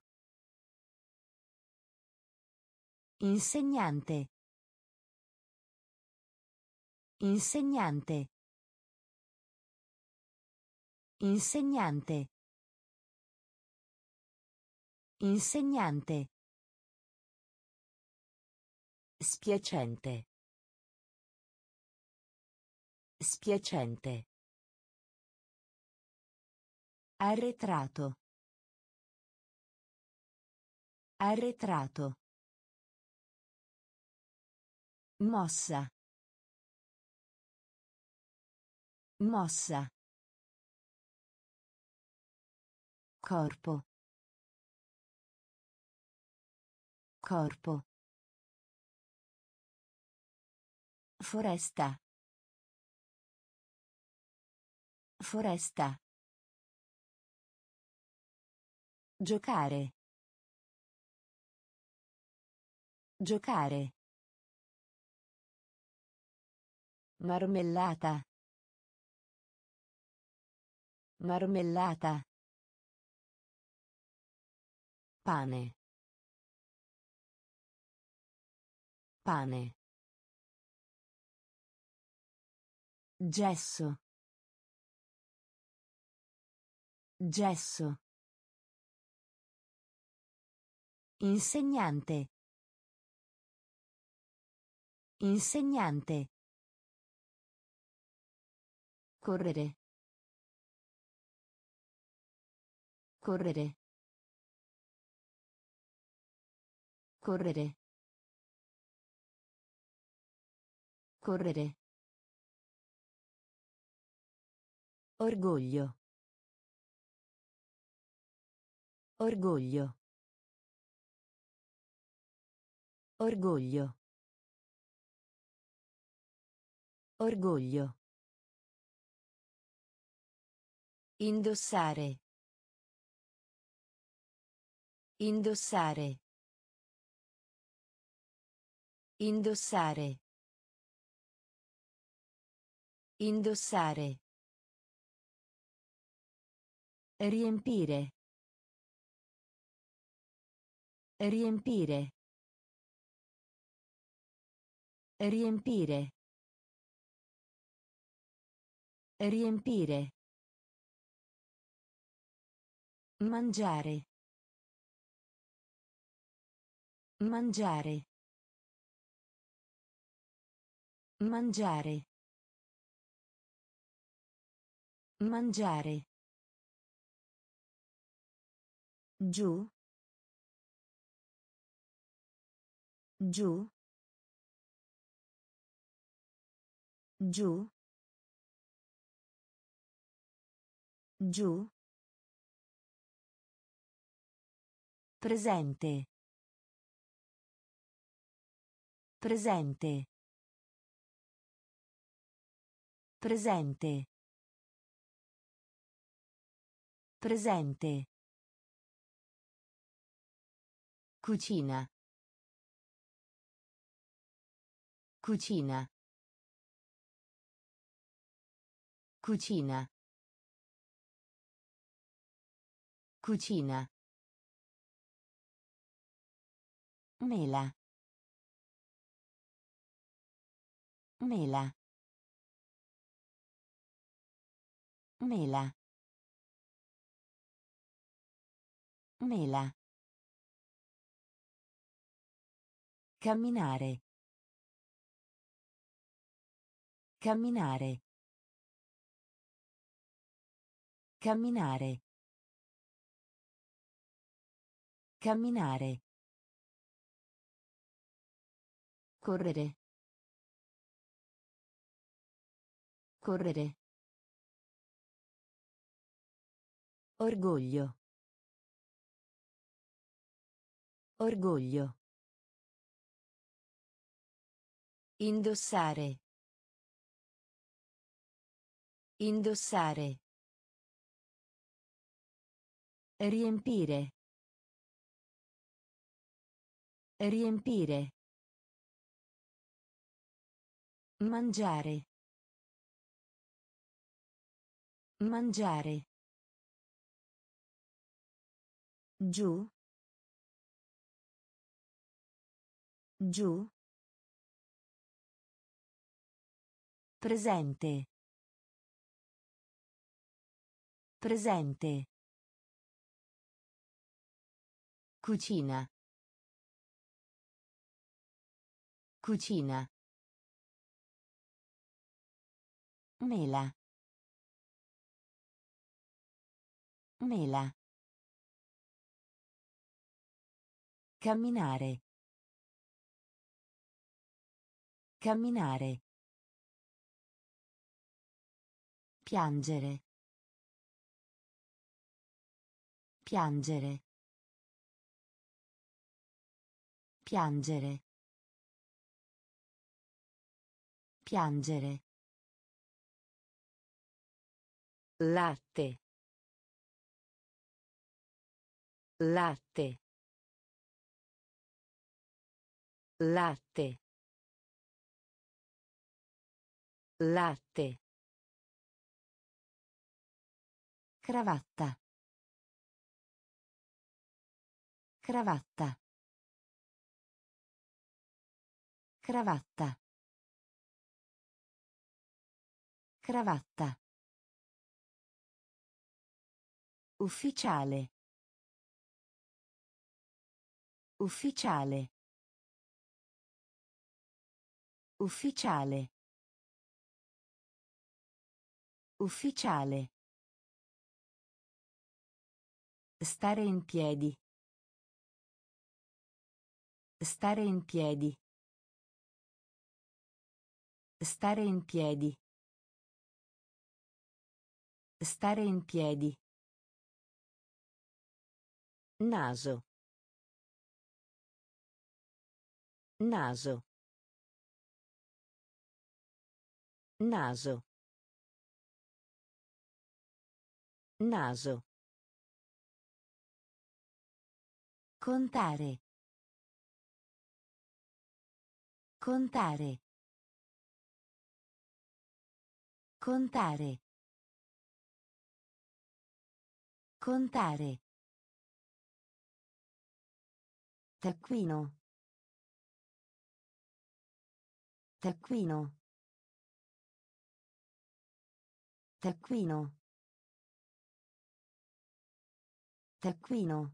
Insegnante. Insegnante. Insegnante. Insegnante. Spiacente. Spiacente. Arretrato. Arretrato. Mossa. Mossa. Corpo. Corpo. Foresta. Foresta. Giocare. Giocare. Marmellata. Marmellata. Pane. Pane. Gesso. Gesso. Insegnante. Insegnante. Correre. Correre. Correre. Correre. Orgoglio. Orgoglio. Orgoglio. Orgoglio. Indossare. Indossare. Indossare. Indossare. Riempire. Riempire. Riempire. Riempire. Mangiare. Mangiare. Mangiare. Mangiare. Giù. Giù. Giù. Giù. Presente. Presente. Presente. Presente. Cucina. Cucina. Cucina. Cucina. Mela. Mela. Mela. Mela. Camminare. Camminare. Camminare. Camminare. Correre. Correre. Orgoglio. Orgoglio. Indossare. Indossare. Riempire. Riempire. Mangiare. Mangiare. Giù. Giù. Presente. Presente. Cucina. Cucina. Mela. Mela. Camminare. Camminare. Piangere. Piangere. Piangere. Piangere. Latte. Latte. Latte. Latte. Cravatta. Cravatta. Cravatta. Cravatta. Ufficiale. Ufficiale. Ufficiale. Ufficiale. Stare in piedi. Stare in piedi. Stare in piedi. Stare in piedi. Naso. Naso. Naso. Naso. Contare. Contare. Contare. Contare. Taccuino. Taccuino. Taccuino. Taccuino.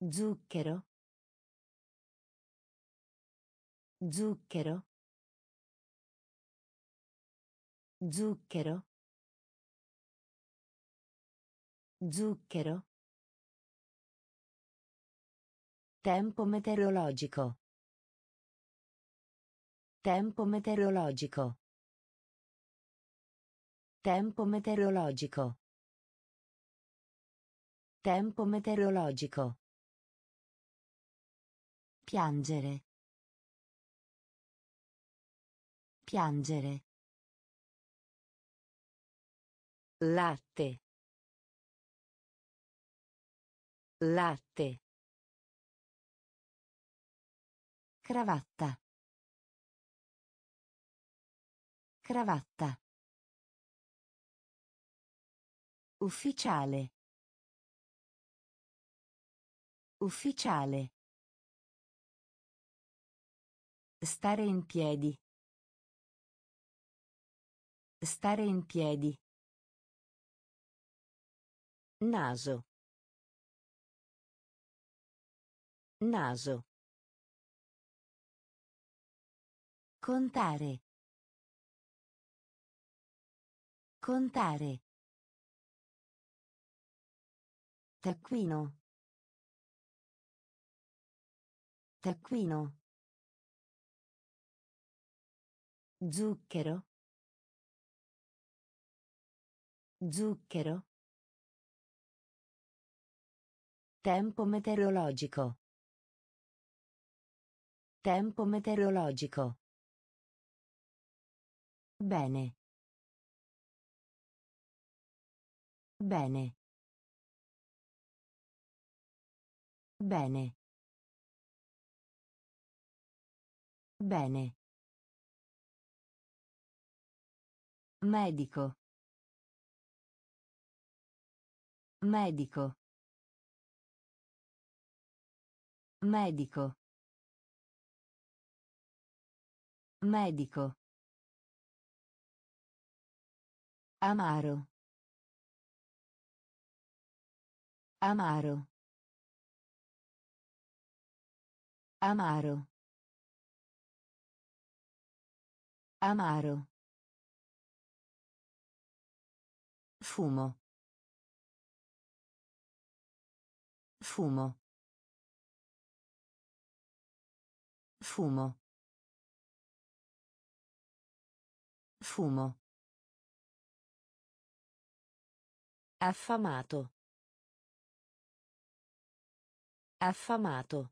Zucchero. Zucchero. Zucchero. Zucchero. Tempo meteorologico. Tempo meteorologico. Tempo meteorologico. Tempo meteorologico. Piangere. Piangere. Latte. Latte. Cravatta. Cravatta. Ufficiale. Ufficiale. Stare in piedi. Stare in piedi. Naso. Naso. Contare. Contare. Taccuino. Taccuino. Zucchero. Zucchero. Tempo meteorologico. Tempo meteorologico. Bene. Bene. Bene. Bene. Medico. Medico. Medico. Medico. Amaro. Amaro. Amaro. Amaro. Fumo. Fumo. Fumo. Fumo. Affamato. Affamato.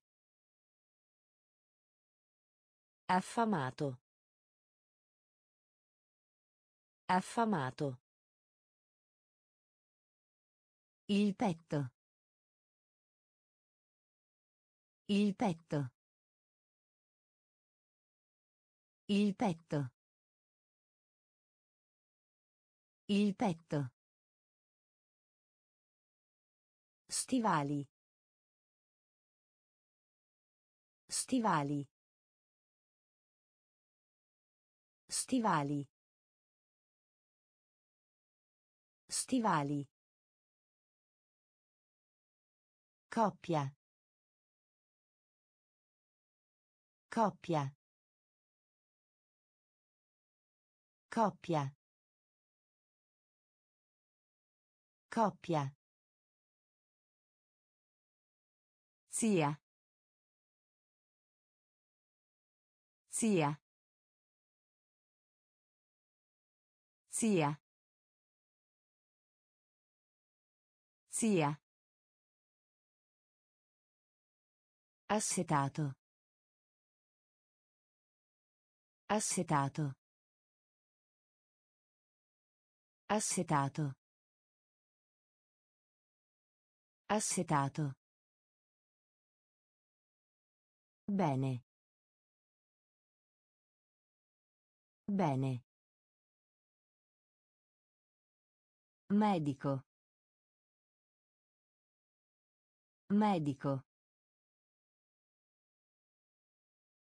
Affamato. Affamato. Il petto. Il petto. Il petto. Il petto. Stivali. Stivali. Stivali. Stivali. Coppia. Coppia. Coppia. Coppia. Zia. Zia. Zia. Zia. Assetato. Assetato. Assetato. Assetato. Bene. Bene. Medico. Medico.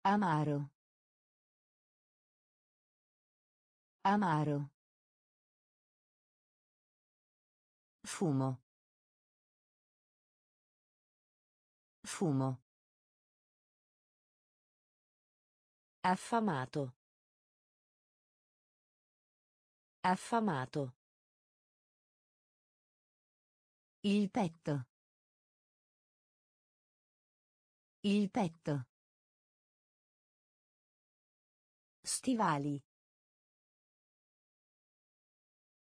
Amaro. Amaro. Fumo. Fumo. Affamato. Affamato. Il petto. Il petto. Stivali.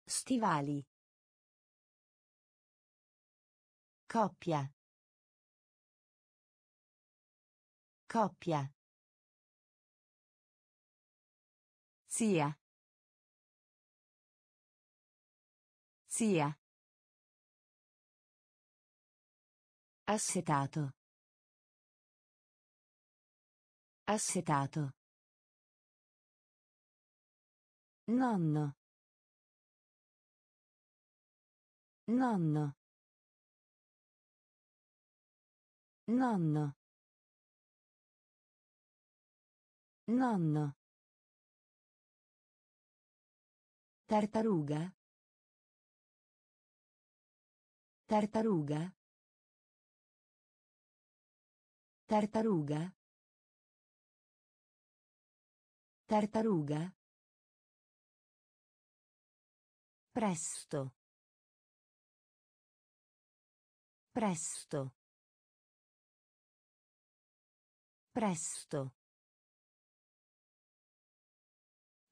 Stivali. Coppia. Coppia. Zia. Zia. Assetato. Assetato. Nonno. Nonno. Nonno. Nonno. Tartaruga. Tartaruga. Tartaruga. Tartaruga. Presto. Presto. Presto.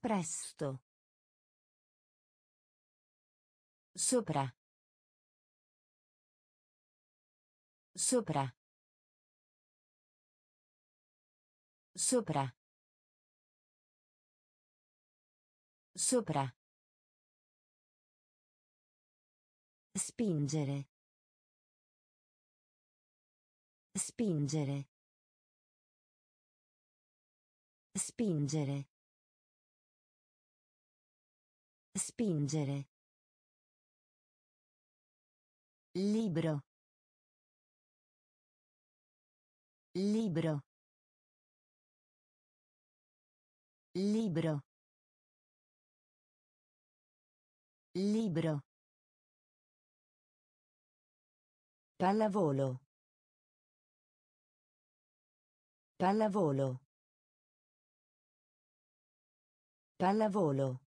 Presto. Sopra. Sopra. Sopra. Sopra. Spingere. Spingere. Spingere. Spingere. Libro. Libro. Libro. Libro. Pallavolo. Pallavolo. Pallavolo.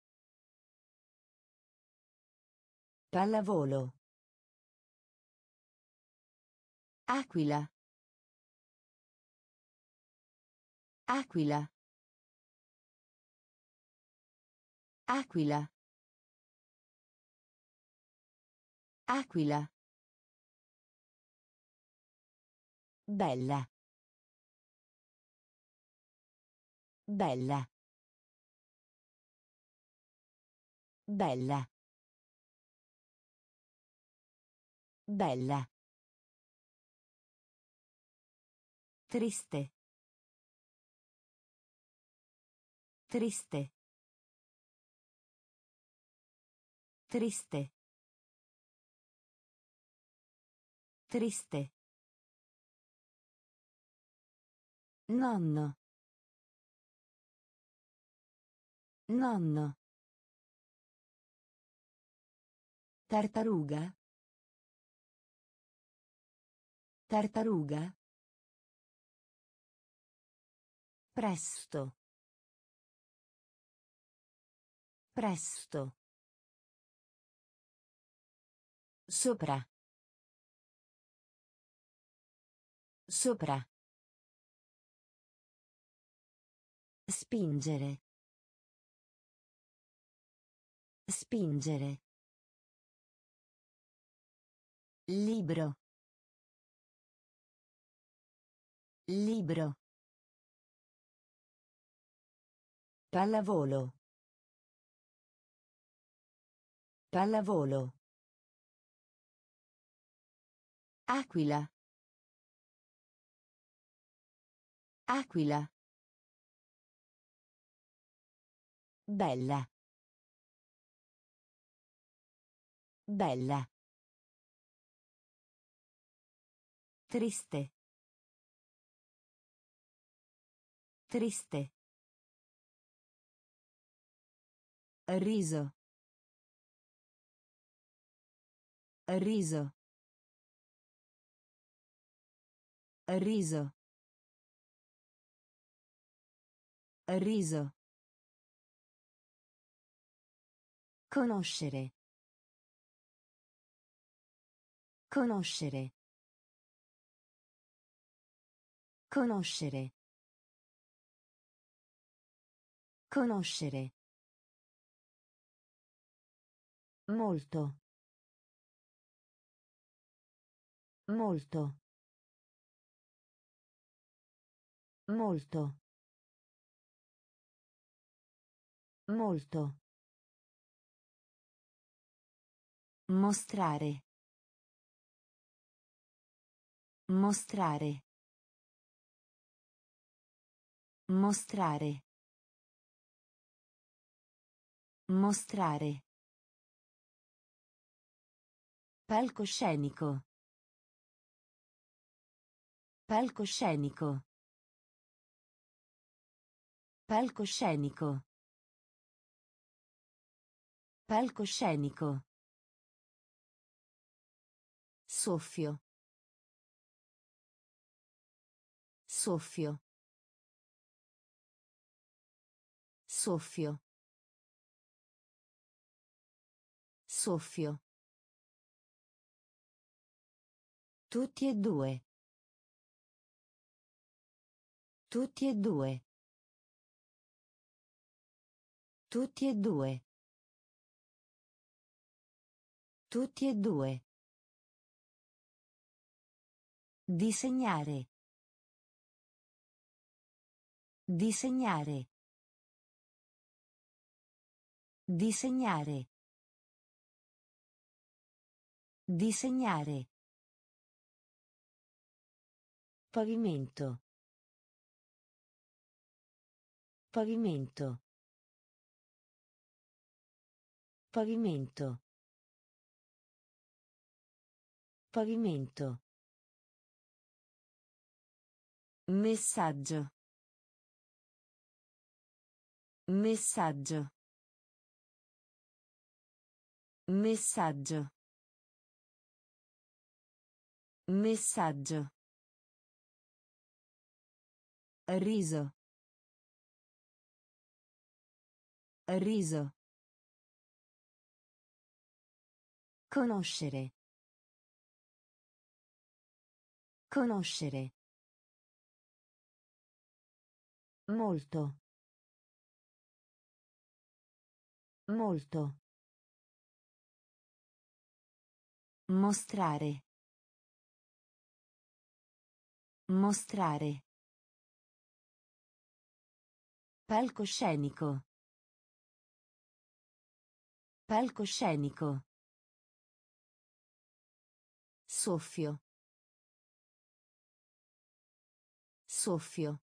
Pallavolo. Aquila. Aquila. Aquila. Aquila. Bella. Bella. Bella. Bella. Triste. Triste. Triste. Triste. Nonno. Nonno. Tartaruga. Tartaruga. Presto. Presto. Sopra. Sopra. Spingere. Spingere. Libro. Libro. Pallavolo. Pallavolo. Aquila. Aquila. Bella. Bella. Triste. Triste. Riso. Riso. Riso. Riso. Conoscere. Conoscere. Conoscere. Conoscere. Molto. Molto. Molto. Molto. Mostrare. Mostrare. Mostrare. Mostrare. Palcoscenico. Palcoscenico. Palcoscenico. Palcoscenico. Soffio. Soffio. Soffio. Soffio. Tutti e due. Tutti e due. Tutti e due. Tutti e due. Disegnare. Disegnare. Disegnare. Disegnare. Pavimento. Pavimento. Pavimento. Pavimento. Messaggio. Messaggio. Messaggio. Messaggio. Riso. Riso. Conoscere. Conoscere. Molto. Molto. Mostrare. Mostrare. Palcoscenico. Palcoscenico. Soffio. Soffio.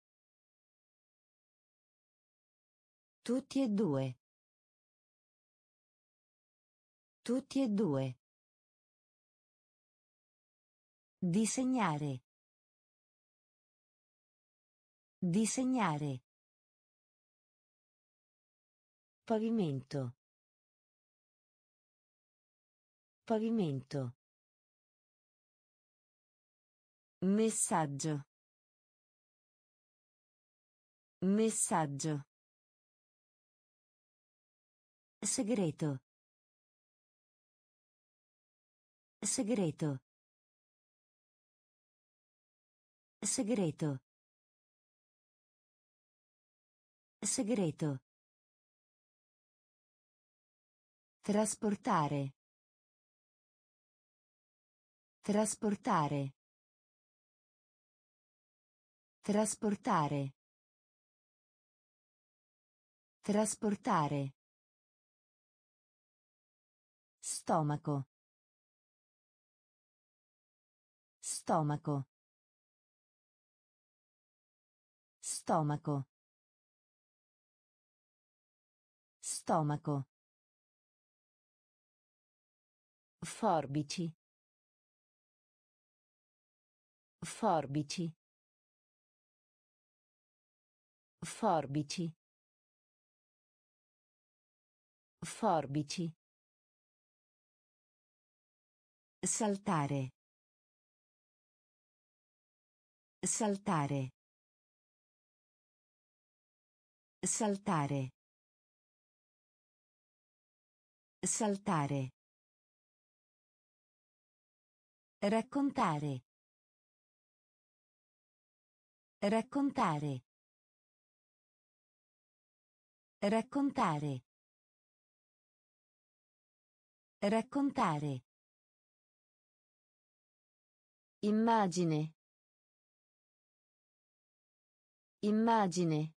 Tutti e due. Tutti e due. Disegnare. Disegnare. Pavimento. Pavimento. Messaggio. Messaggio. Segreto. Segreto. Segreto. Segreto. Trasportare. Trasportare. Trasportare. Trasportare. Stomaco. Stomaco. Stomaco. Stomaco. Forbici. Forbici. Forbici. Forbici. Saltare. Saltare. Saltare. Saltare. Raccontare. Raccontare. Raccontare. Raccontare. Immagine. Immagine.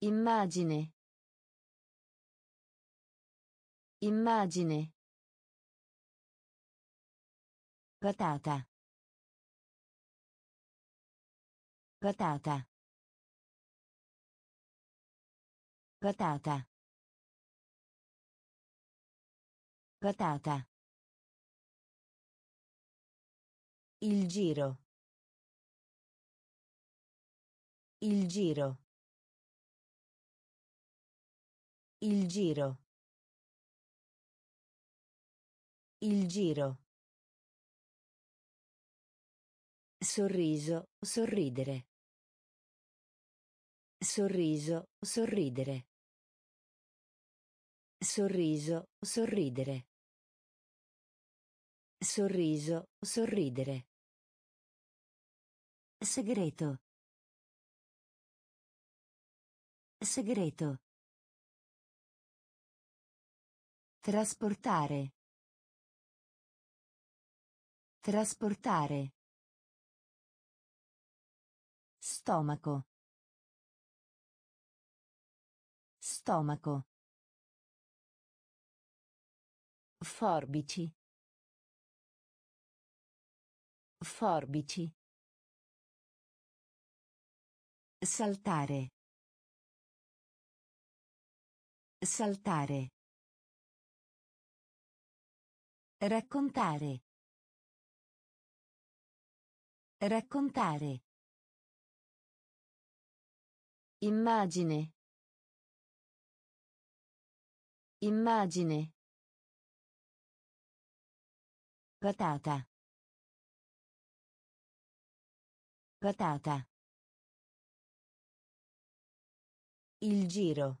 Immagine. Immagine. Patata. Patata. Patata. Patata. Il giro. Il giro. Il giro. Il giro. Sorriso, sorridere. Sorriso, sorridere. Sorriso, sorridere. Sorriso, sorridere. Segreto. Segreto. Trasportare. Trasportare. Stomaco. Stomaco. Forbici. Forbici. Saltare. Saltare. Raccontare. Raccontare. Immagine. Immagine. Patata. Patata. Il giro.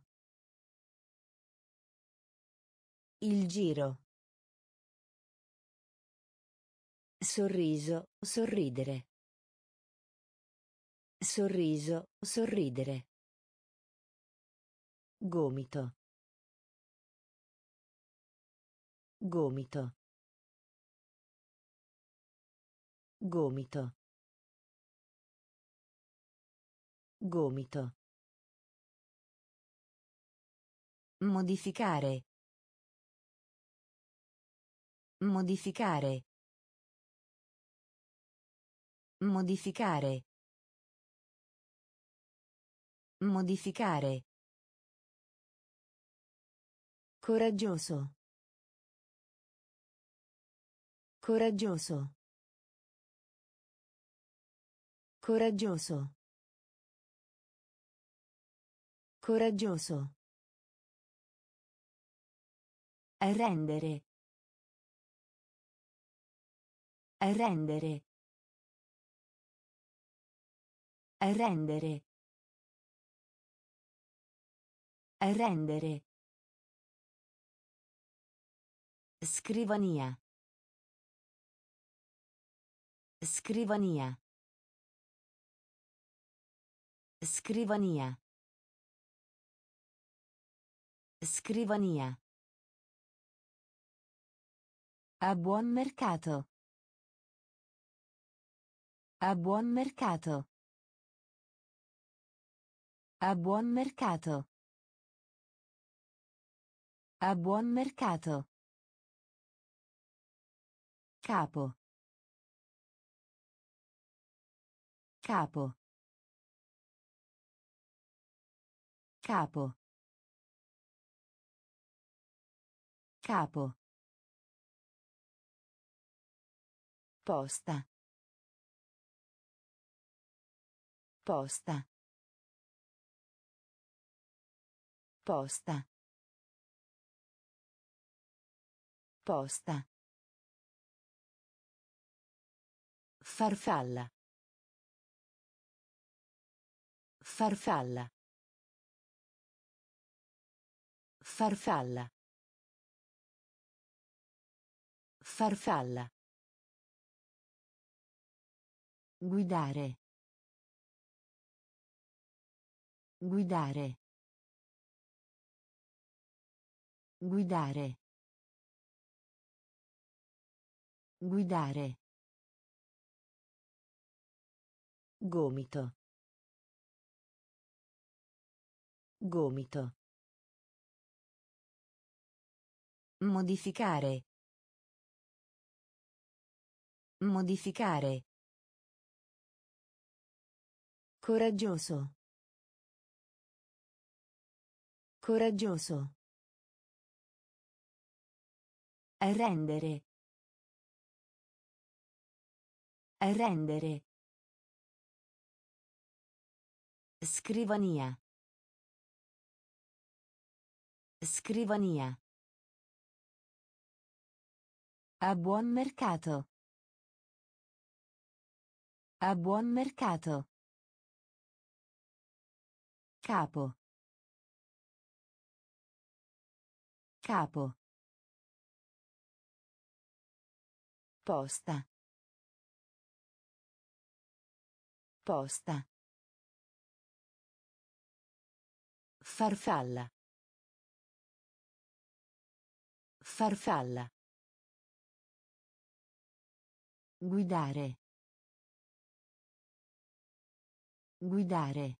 Il giro. Sorriso, sorridere. Sorriso, sorridere. Gomito. Gomito. Gomito. Gomito. Modificare. Modificare. Modificare. Modificare. Coraggioso. Coraggioso. Coraggioso. Coraggioso. Rendere. Rendere. Rendere. Rendere. Scrivania. Scrivania. Scrivania. Scrivania. A buon mercato. A buon mercato. A buon mercato. A buon mercato. Capo. Capo. Capo. Capo. Posta. Posta. Posta. Posta. Farfalla. Farfalla. Farfalla. Farfalla. Guidare. Guidare. Guidare. Guidare. Gomito. Gomito. Modificare. Modificare. Coraggioso. Coraggioso. Rendere. Rendere. Scrivania. Scrivania. A buon mercato. A buon mercato. Capo. Capo. Posta. Posta. Farfalla. Farfalla. Guidare. Guidare.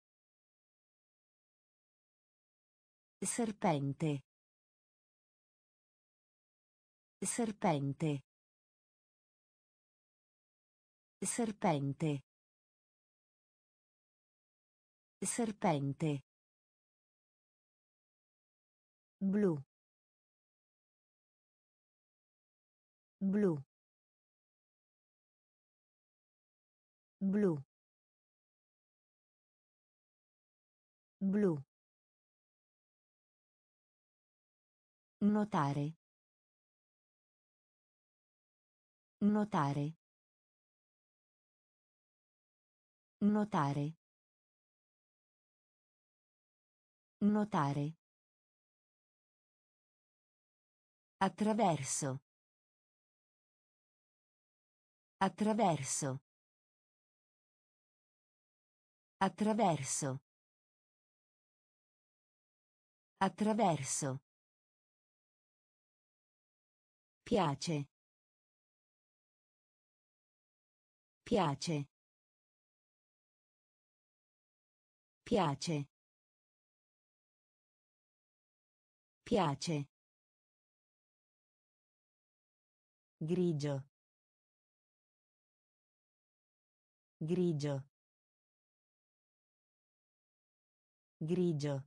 Serpente. Serpente. Serpente. Serpente. Blu. Blu. Blu. Blu. Notare. Notare. Notare. Notare. Attraverso. Attraverso. Attraverso. Attraverso. Piace. Piace. Piace. Piace. Grigio. Grigio. Grigio.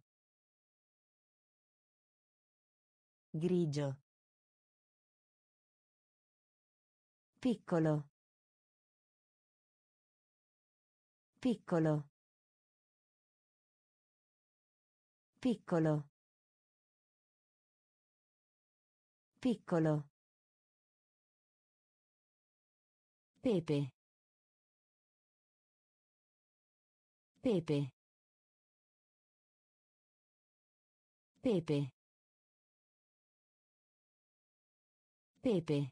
Grigio. Piccolo. Piccolo. Piccolo. Piccolo. Pepe. Pepe. Pepe. Pepe.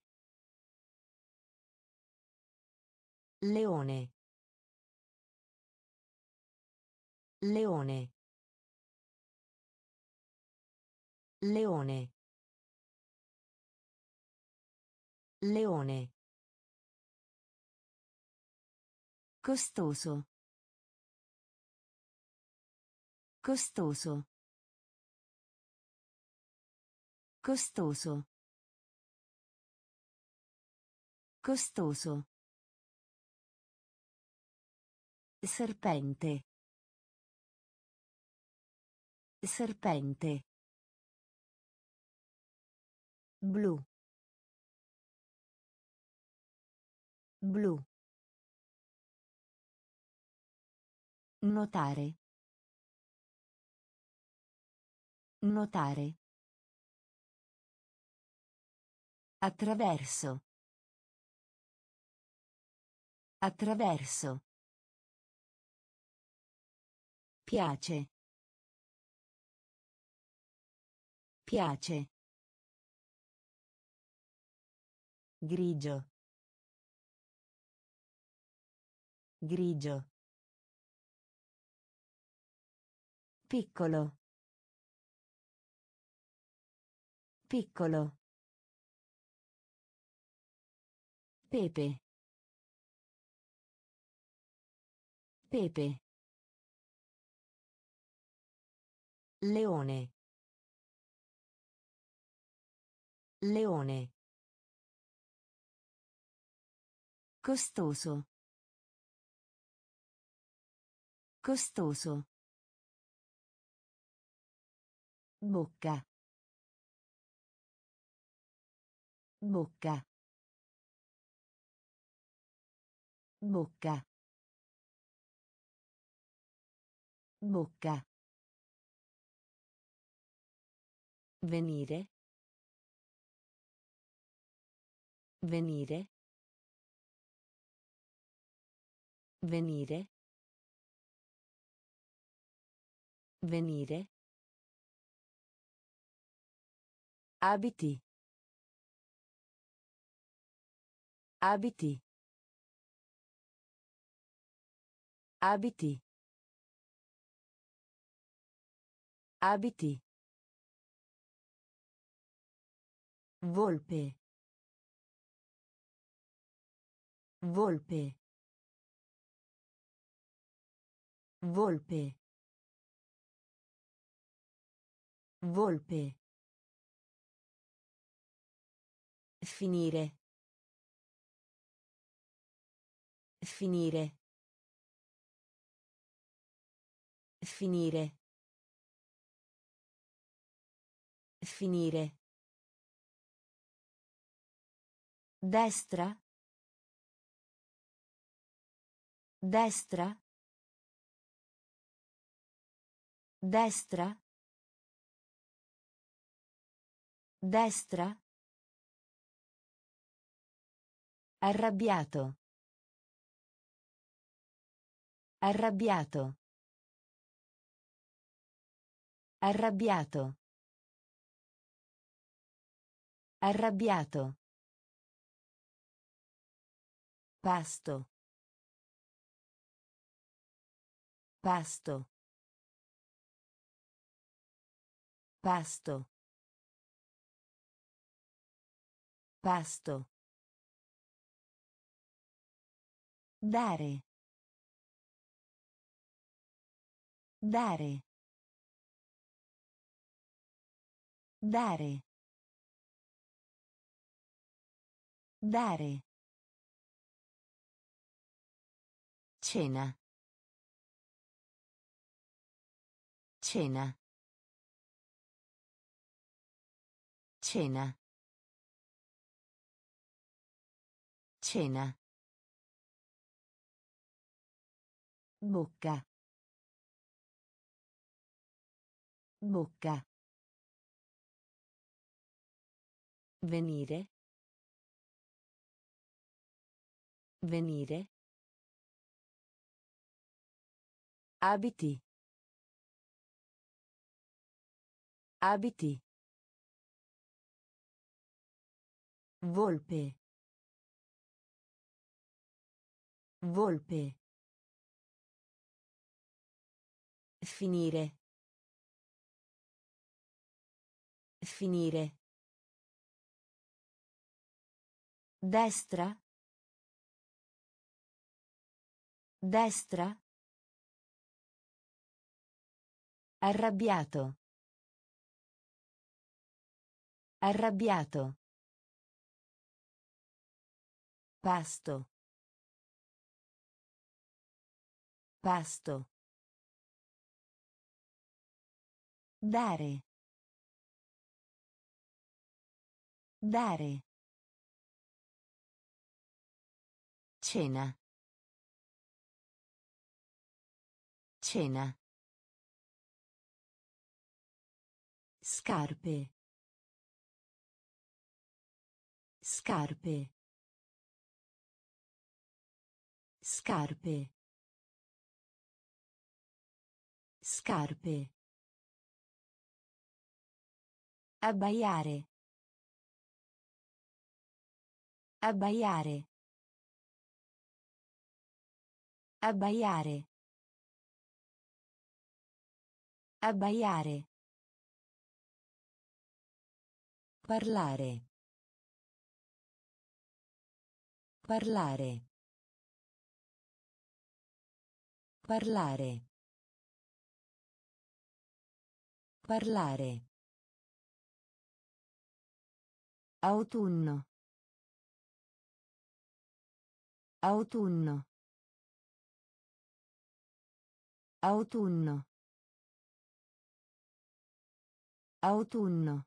Leone. Leone. Leone. Leone. Costoso. Costoso. Costoso. Costoso. Serpente. Serpente. Blu. Blu. Notare. Notare. Attraverso. Attraverso. Piace. Piace. Grigio. Grigio. Piccolo. Piccolo. Pepe. Pepe. Leone. Leone. Costoso. Costoso. Bocca. Bocca. Bocca. Bocca. Venire. Venire. Venire. Venire. Abiti. Abiti. Abiti. Abiti. Volpe. Volpe. Volpe. Volpe. Finire. Finire. Finire. Finire. Destra. Destra. Destra. Destra. Arrabbiato. Arrabbiato. Arrabbiato. Arrabbiato. Pasto. Pasto. Pasto. Pasto. Dare. Dare. Dare. Dare. Cena. Cena. Cena. Cena. Bocca. Bocca. Venire. Venire. Abiti. Abiti. Volpe. Volpe. Finire. Finire. Destra. Destra. Arrabbiato. Arrabbiato. Pasto. Pasto. Dare. Dare. Cena. Cena. Scarpe. Scarpe. Scarpe. Scarpe. Abbaiare. Abbaiare. Abbaiare. Abbaiare. Parlare. Parlare. Parlare. Parlare. Autunno. Autunno. Autunno. Autunno.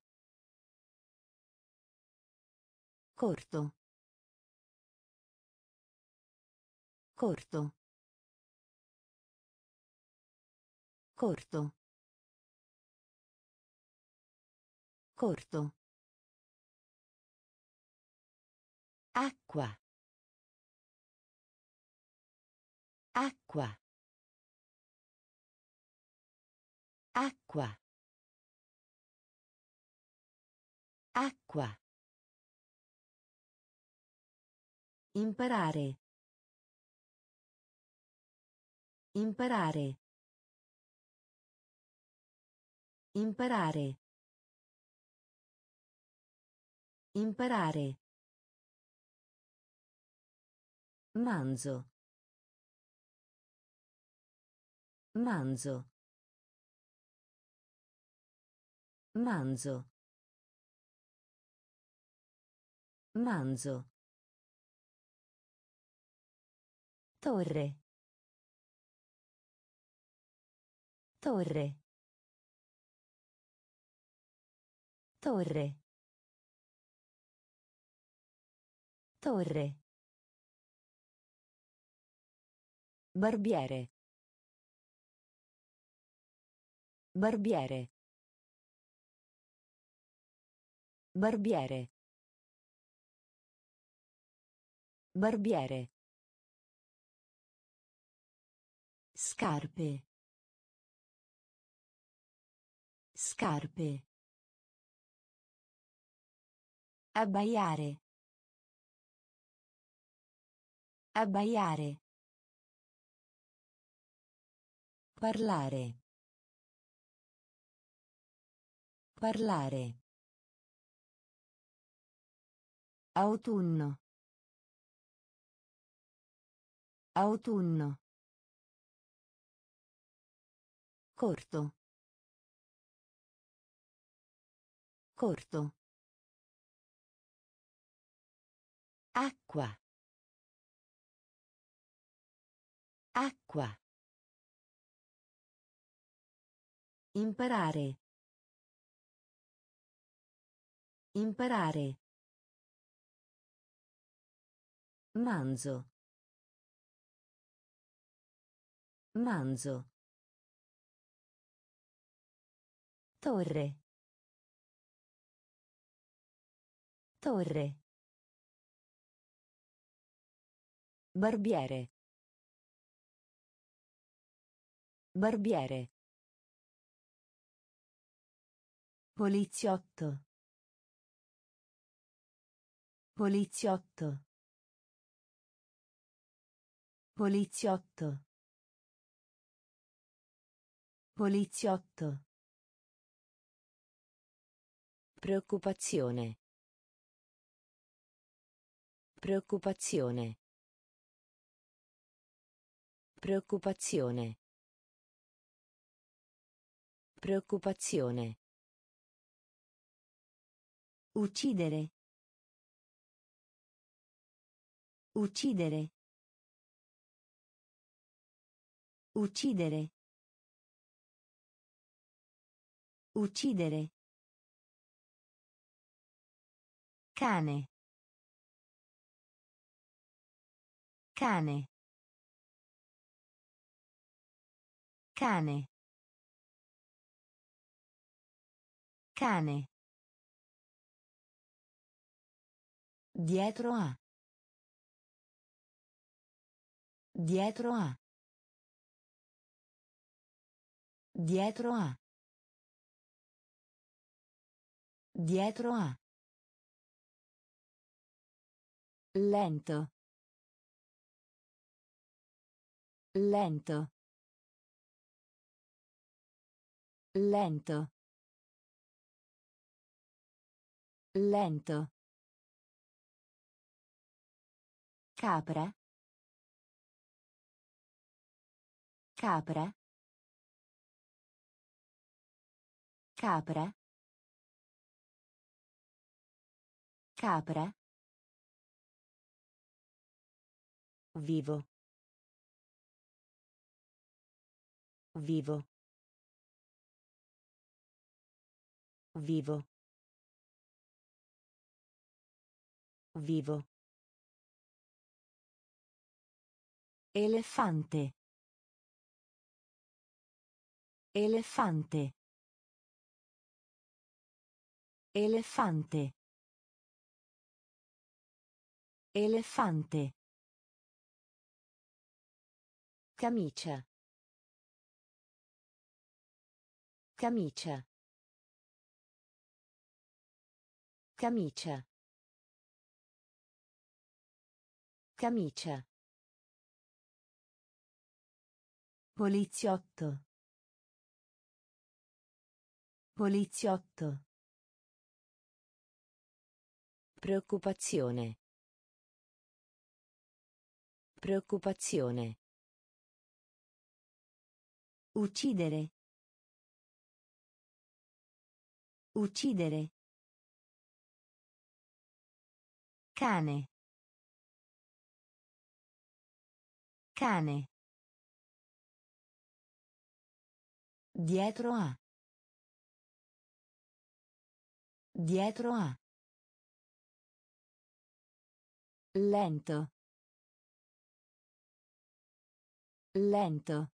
Corto. Corto. Corto. Corto. Acqua. Acqua. Acqua. Acqua. Imparare. Imparare. Imparare. Imparare. Manzo. Manzo. Manzo. Manzo. Torre. Torre. Torre. Torre. Barbiere. Barbiere. Barbiere. Barbiere. Scarpe. Scarpe. Abbaiare. Abbaiare. Parlare. Parlare. Autunno. Autunno. Corto. Corto. Acqua. Acqua. Imparare. Imparare. Manzo. Manzo. Torre. Torre. Barbiere. Barbiere. Poliziotto. Poliziotto. Poliziotto. Poliziotto. Preoccupazione. Preoccupazione. Preoccupazione. Preoccupazione. Uccidere. Uccidere. Uccidere. Uccidere. Cane. Cane. Cane. Cane. Dietro a. Dietro a. Dietro a. Dietro a. Lento. Lento. Lento. Lento. Capra. Capra. Capra. Capra. Vivo. Vivo. Vivo. Vivo. Elefante. Elefante. Elefante. Elefante. Camicia. Camicia. Camicia. Camicia. Poliziotto. Poliziotto. Preoccupazione. Preoccupazione. Uccidere. Uccidere. Cane. Cane. Dietro a. Dietro a. Lento. Lento.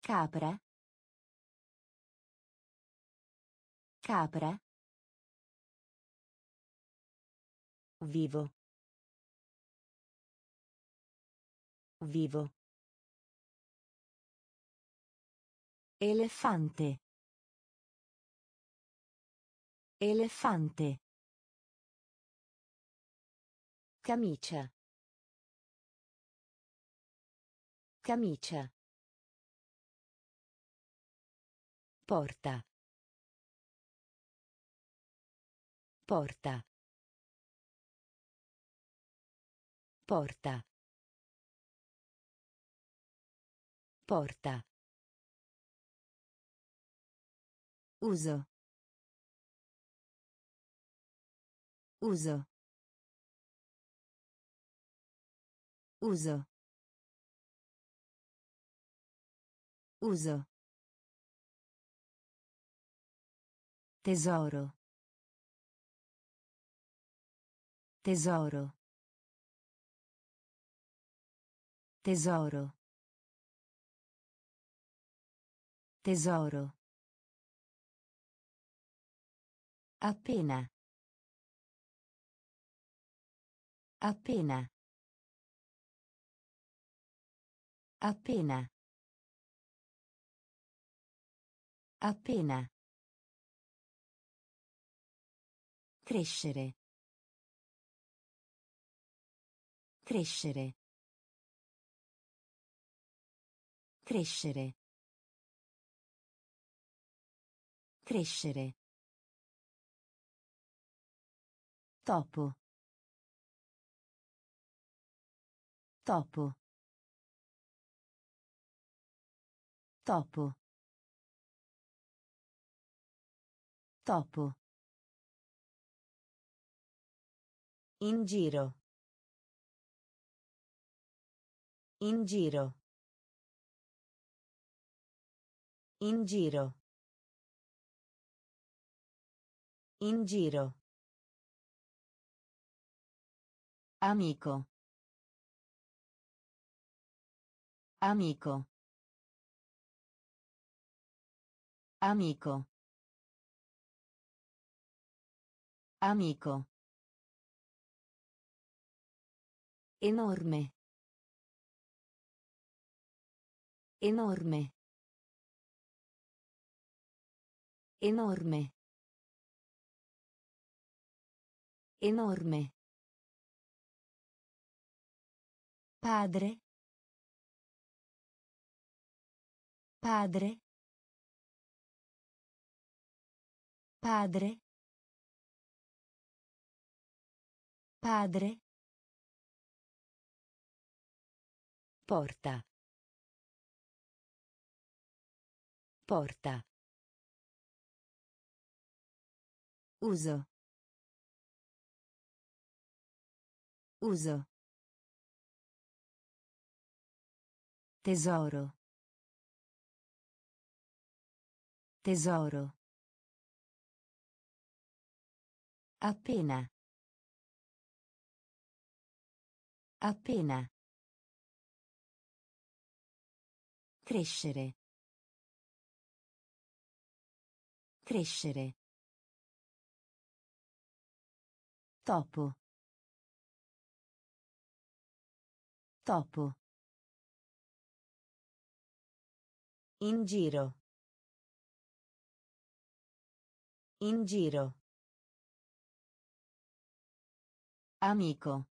Capra. Capra. Vivo. Vivo. Elefante. Elefante. Camicia. Camicia. Porta. Porta. Porta. Porta. Uso. Uso. Uso. Uso. Tesoro. Tesoro. Tesoro. Tesoro. Appena. Appena. Appena. Appena. Crescere. Crescere. Crescere. Crescere. Topo. Topo. Topo. Topo. In giro. In giro. In giro. In giro. Amico. Amico. Amico. Amico. Enorme. Enorme. Enorme. Enorme. Padre. Padre. Padre. Padre. Porta. Porta. Uso. Uso. Tesoro. Tesoro. Appena. Appena. Crescere. Crescere. Topo. Topo. In giro. In giro. Amico.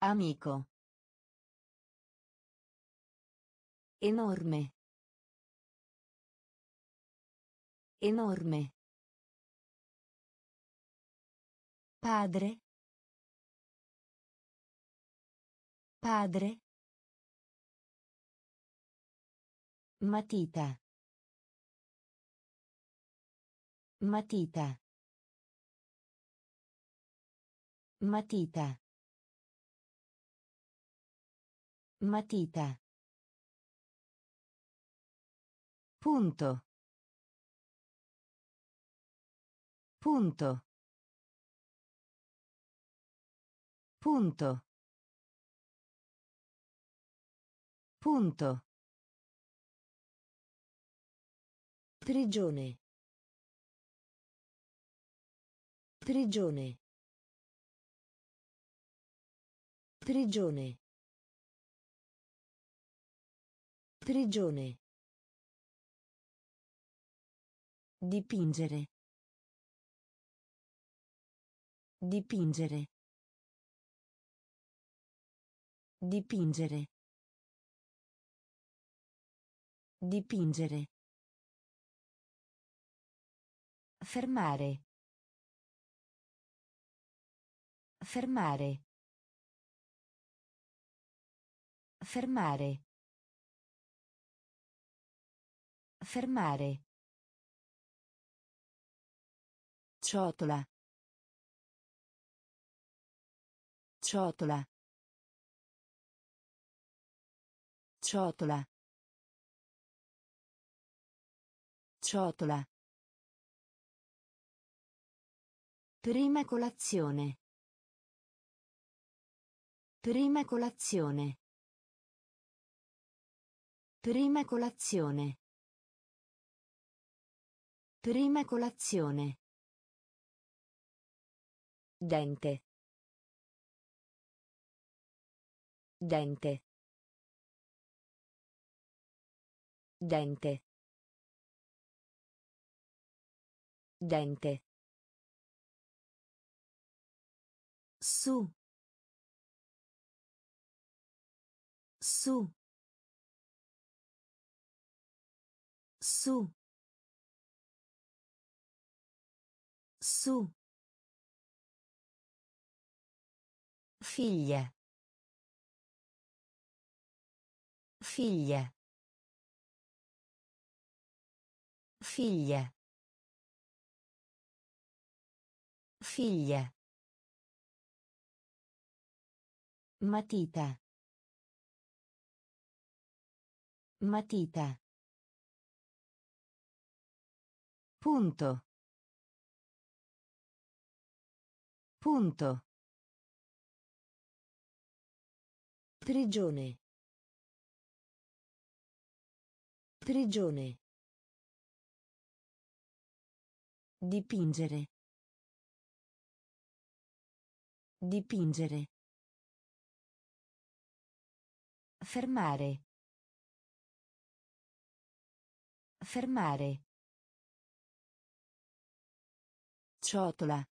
Amico. Enorme. Enorme. Padre. Padre. Matita. Matita. Matita. Matita. Punto. Punto. Punto. Punto. Prigione. Prigione. Prigione. Prigione. Dipingere. Dipingere. Dipingere. Dipingere. Fermare. Fermare. Fermare. Fermare. Ciotola. Ciotola. Ciotola. Ciotola. Prima colazione. Prima colazione. Prima colazione. Prima colazione. Dente. Dente. Dente. Dente. Su. Su. Su. Su. Figlia. Figlia. Figlia. Figlia. Matita. Matita. Punto. Punto. Prigione. Prigione. Dipingere. Dipingere. Fermare. Fermare. Ciotola.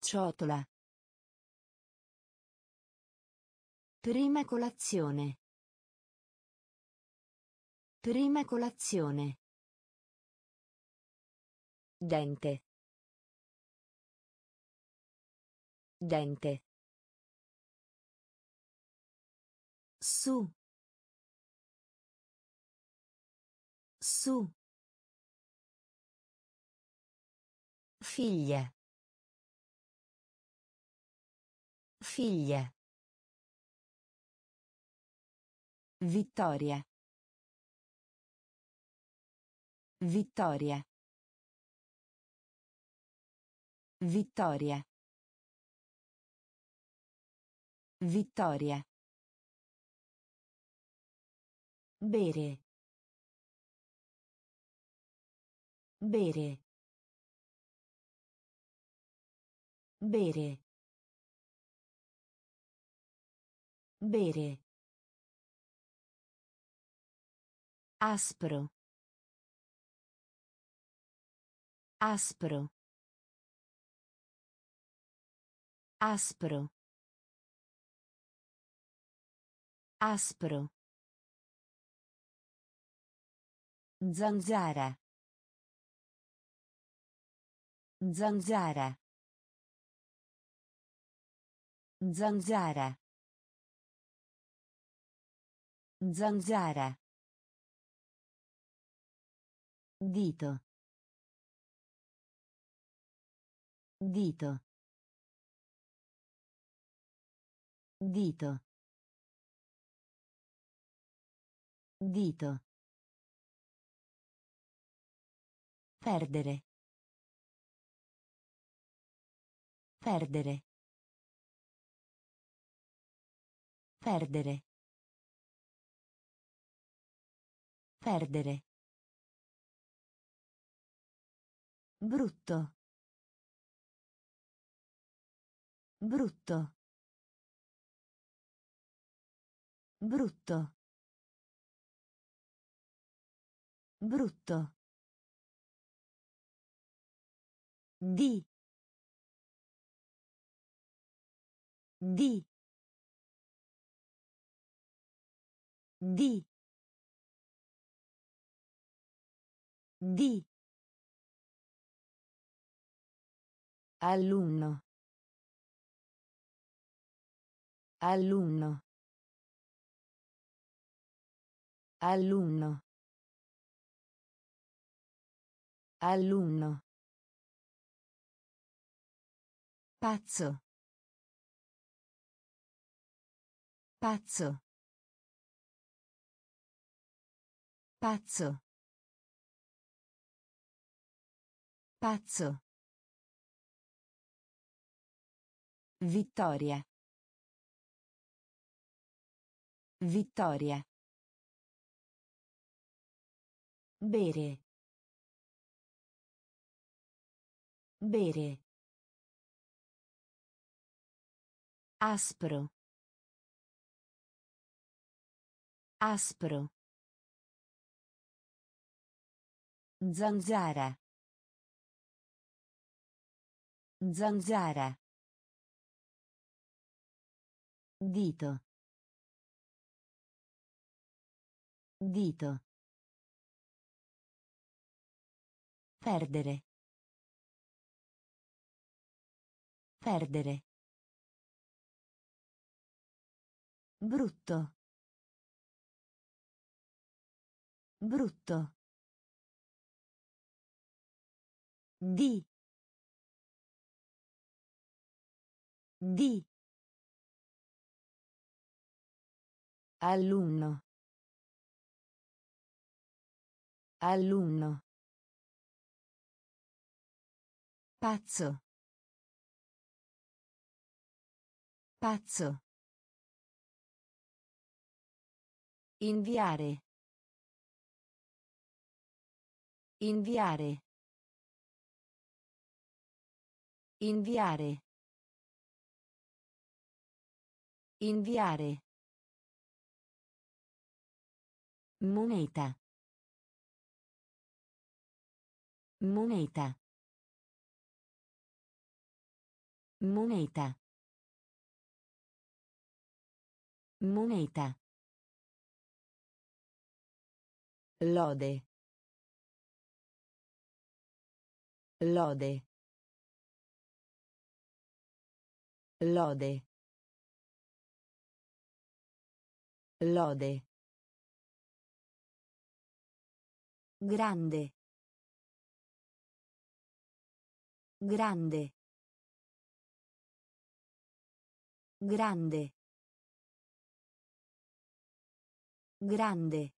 Ciotola. Prima colazione. Prima colazione. Dente. Dente. Su. Su. Figlia. Figlia. Vittoria. Vittoria. Vittoria. Vittoria. Bere. Bere. Bere. Bere. Aspro. Aspro. Aspro. Aspro. Zanzara. Zanzara. Zanzara. Zanzara. Dito. Dito. Dito. Dito. Perdere. Perdere. Perdere. Perdere. Brutto. Brutto. Brutto. Brutto. Di. Di. Di. Di. Alunno. Alunno. Alunno. Alunno. Pazzo. Pazzo. Pazzo. Pazzo. Vittoria. Vittoria. Bere. Bere. Aspro. Aspro. Zanzara. Zanzara. Dito. Dito. Perdere. Perdere. Brutto. Brutto. Di. Di. Alunno. Alunno. Pazzo. Pazzo. Inviare. Inviare. Inviare. Inviare. Moneta. Moneta. Moneta. Moneta. Lode. Lode. Lode. Lode. Grande. Grande. Grande. Grande.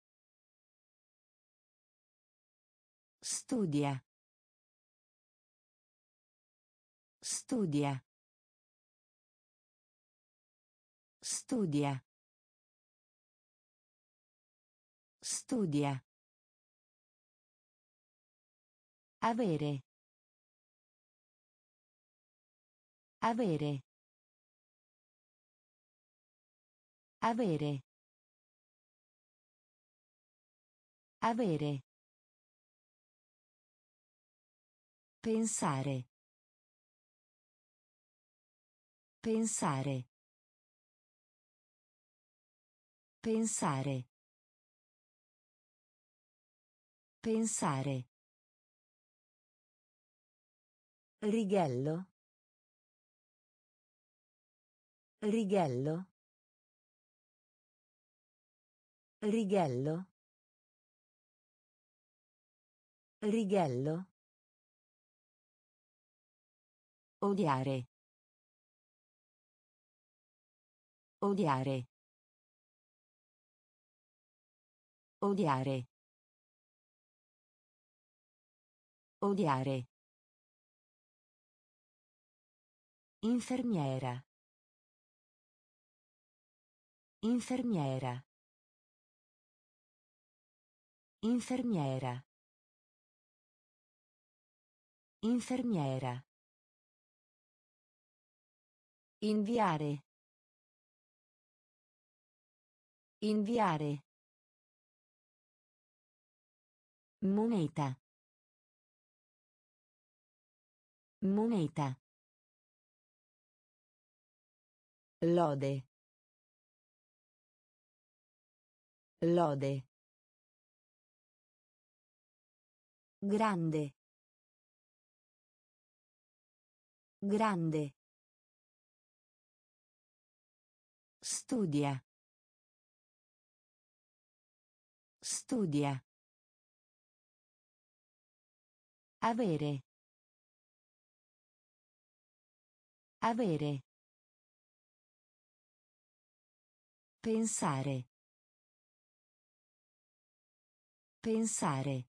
Studia. Studia. Studia. Studia. Avere. Avere. Avere. Avere. Pensare. Pensare. Pensare. Pensare. Righello. Righello. Righello. Righello. Odiare. Odiare. Odiare. Odiare. Infermiera. Infermiera. Infermiera. Infermiera. Inviare. Inviare. Moneta. Moneta. Lode. Lode. Grande. Grande. Studia. Studia. Avere. Avere. Pensare. Pensare.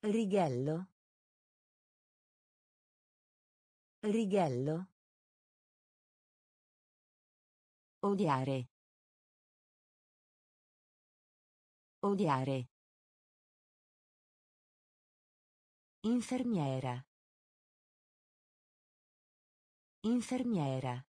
Righello. Righello. Odiare. Odiare. Infermiera. Infermiera.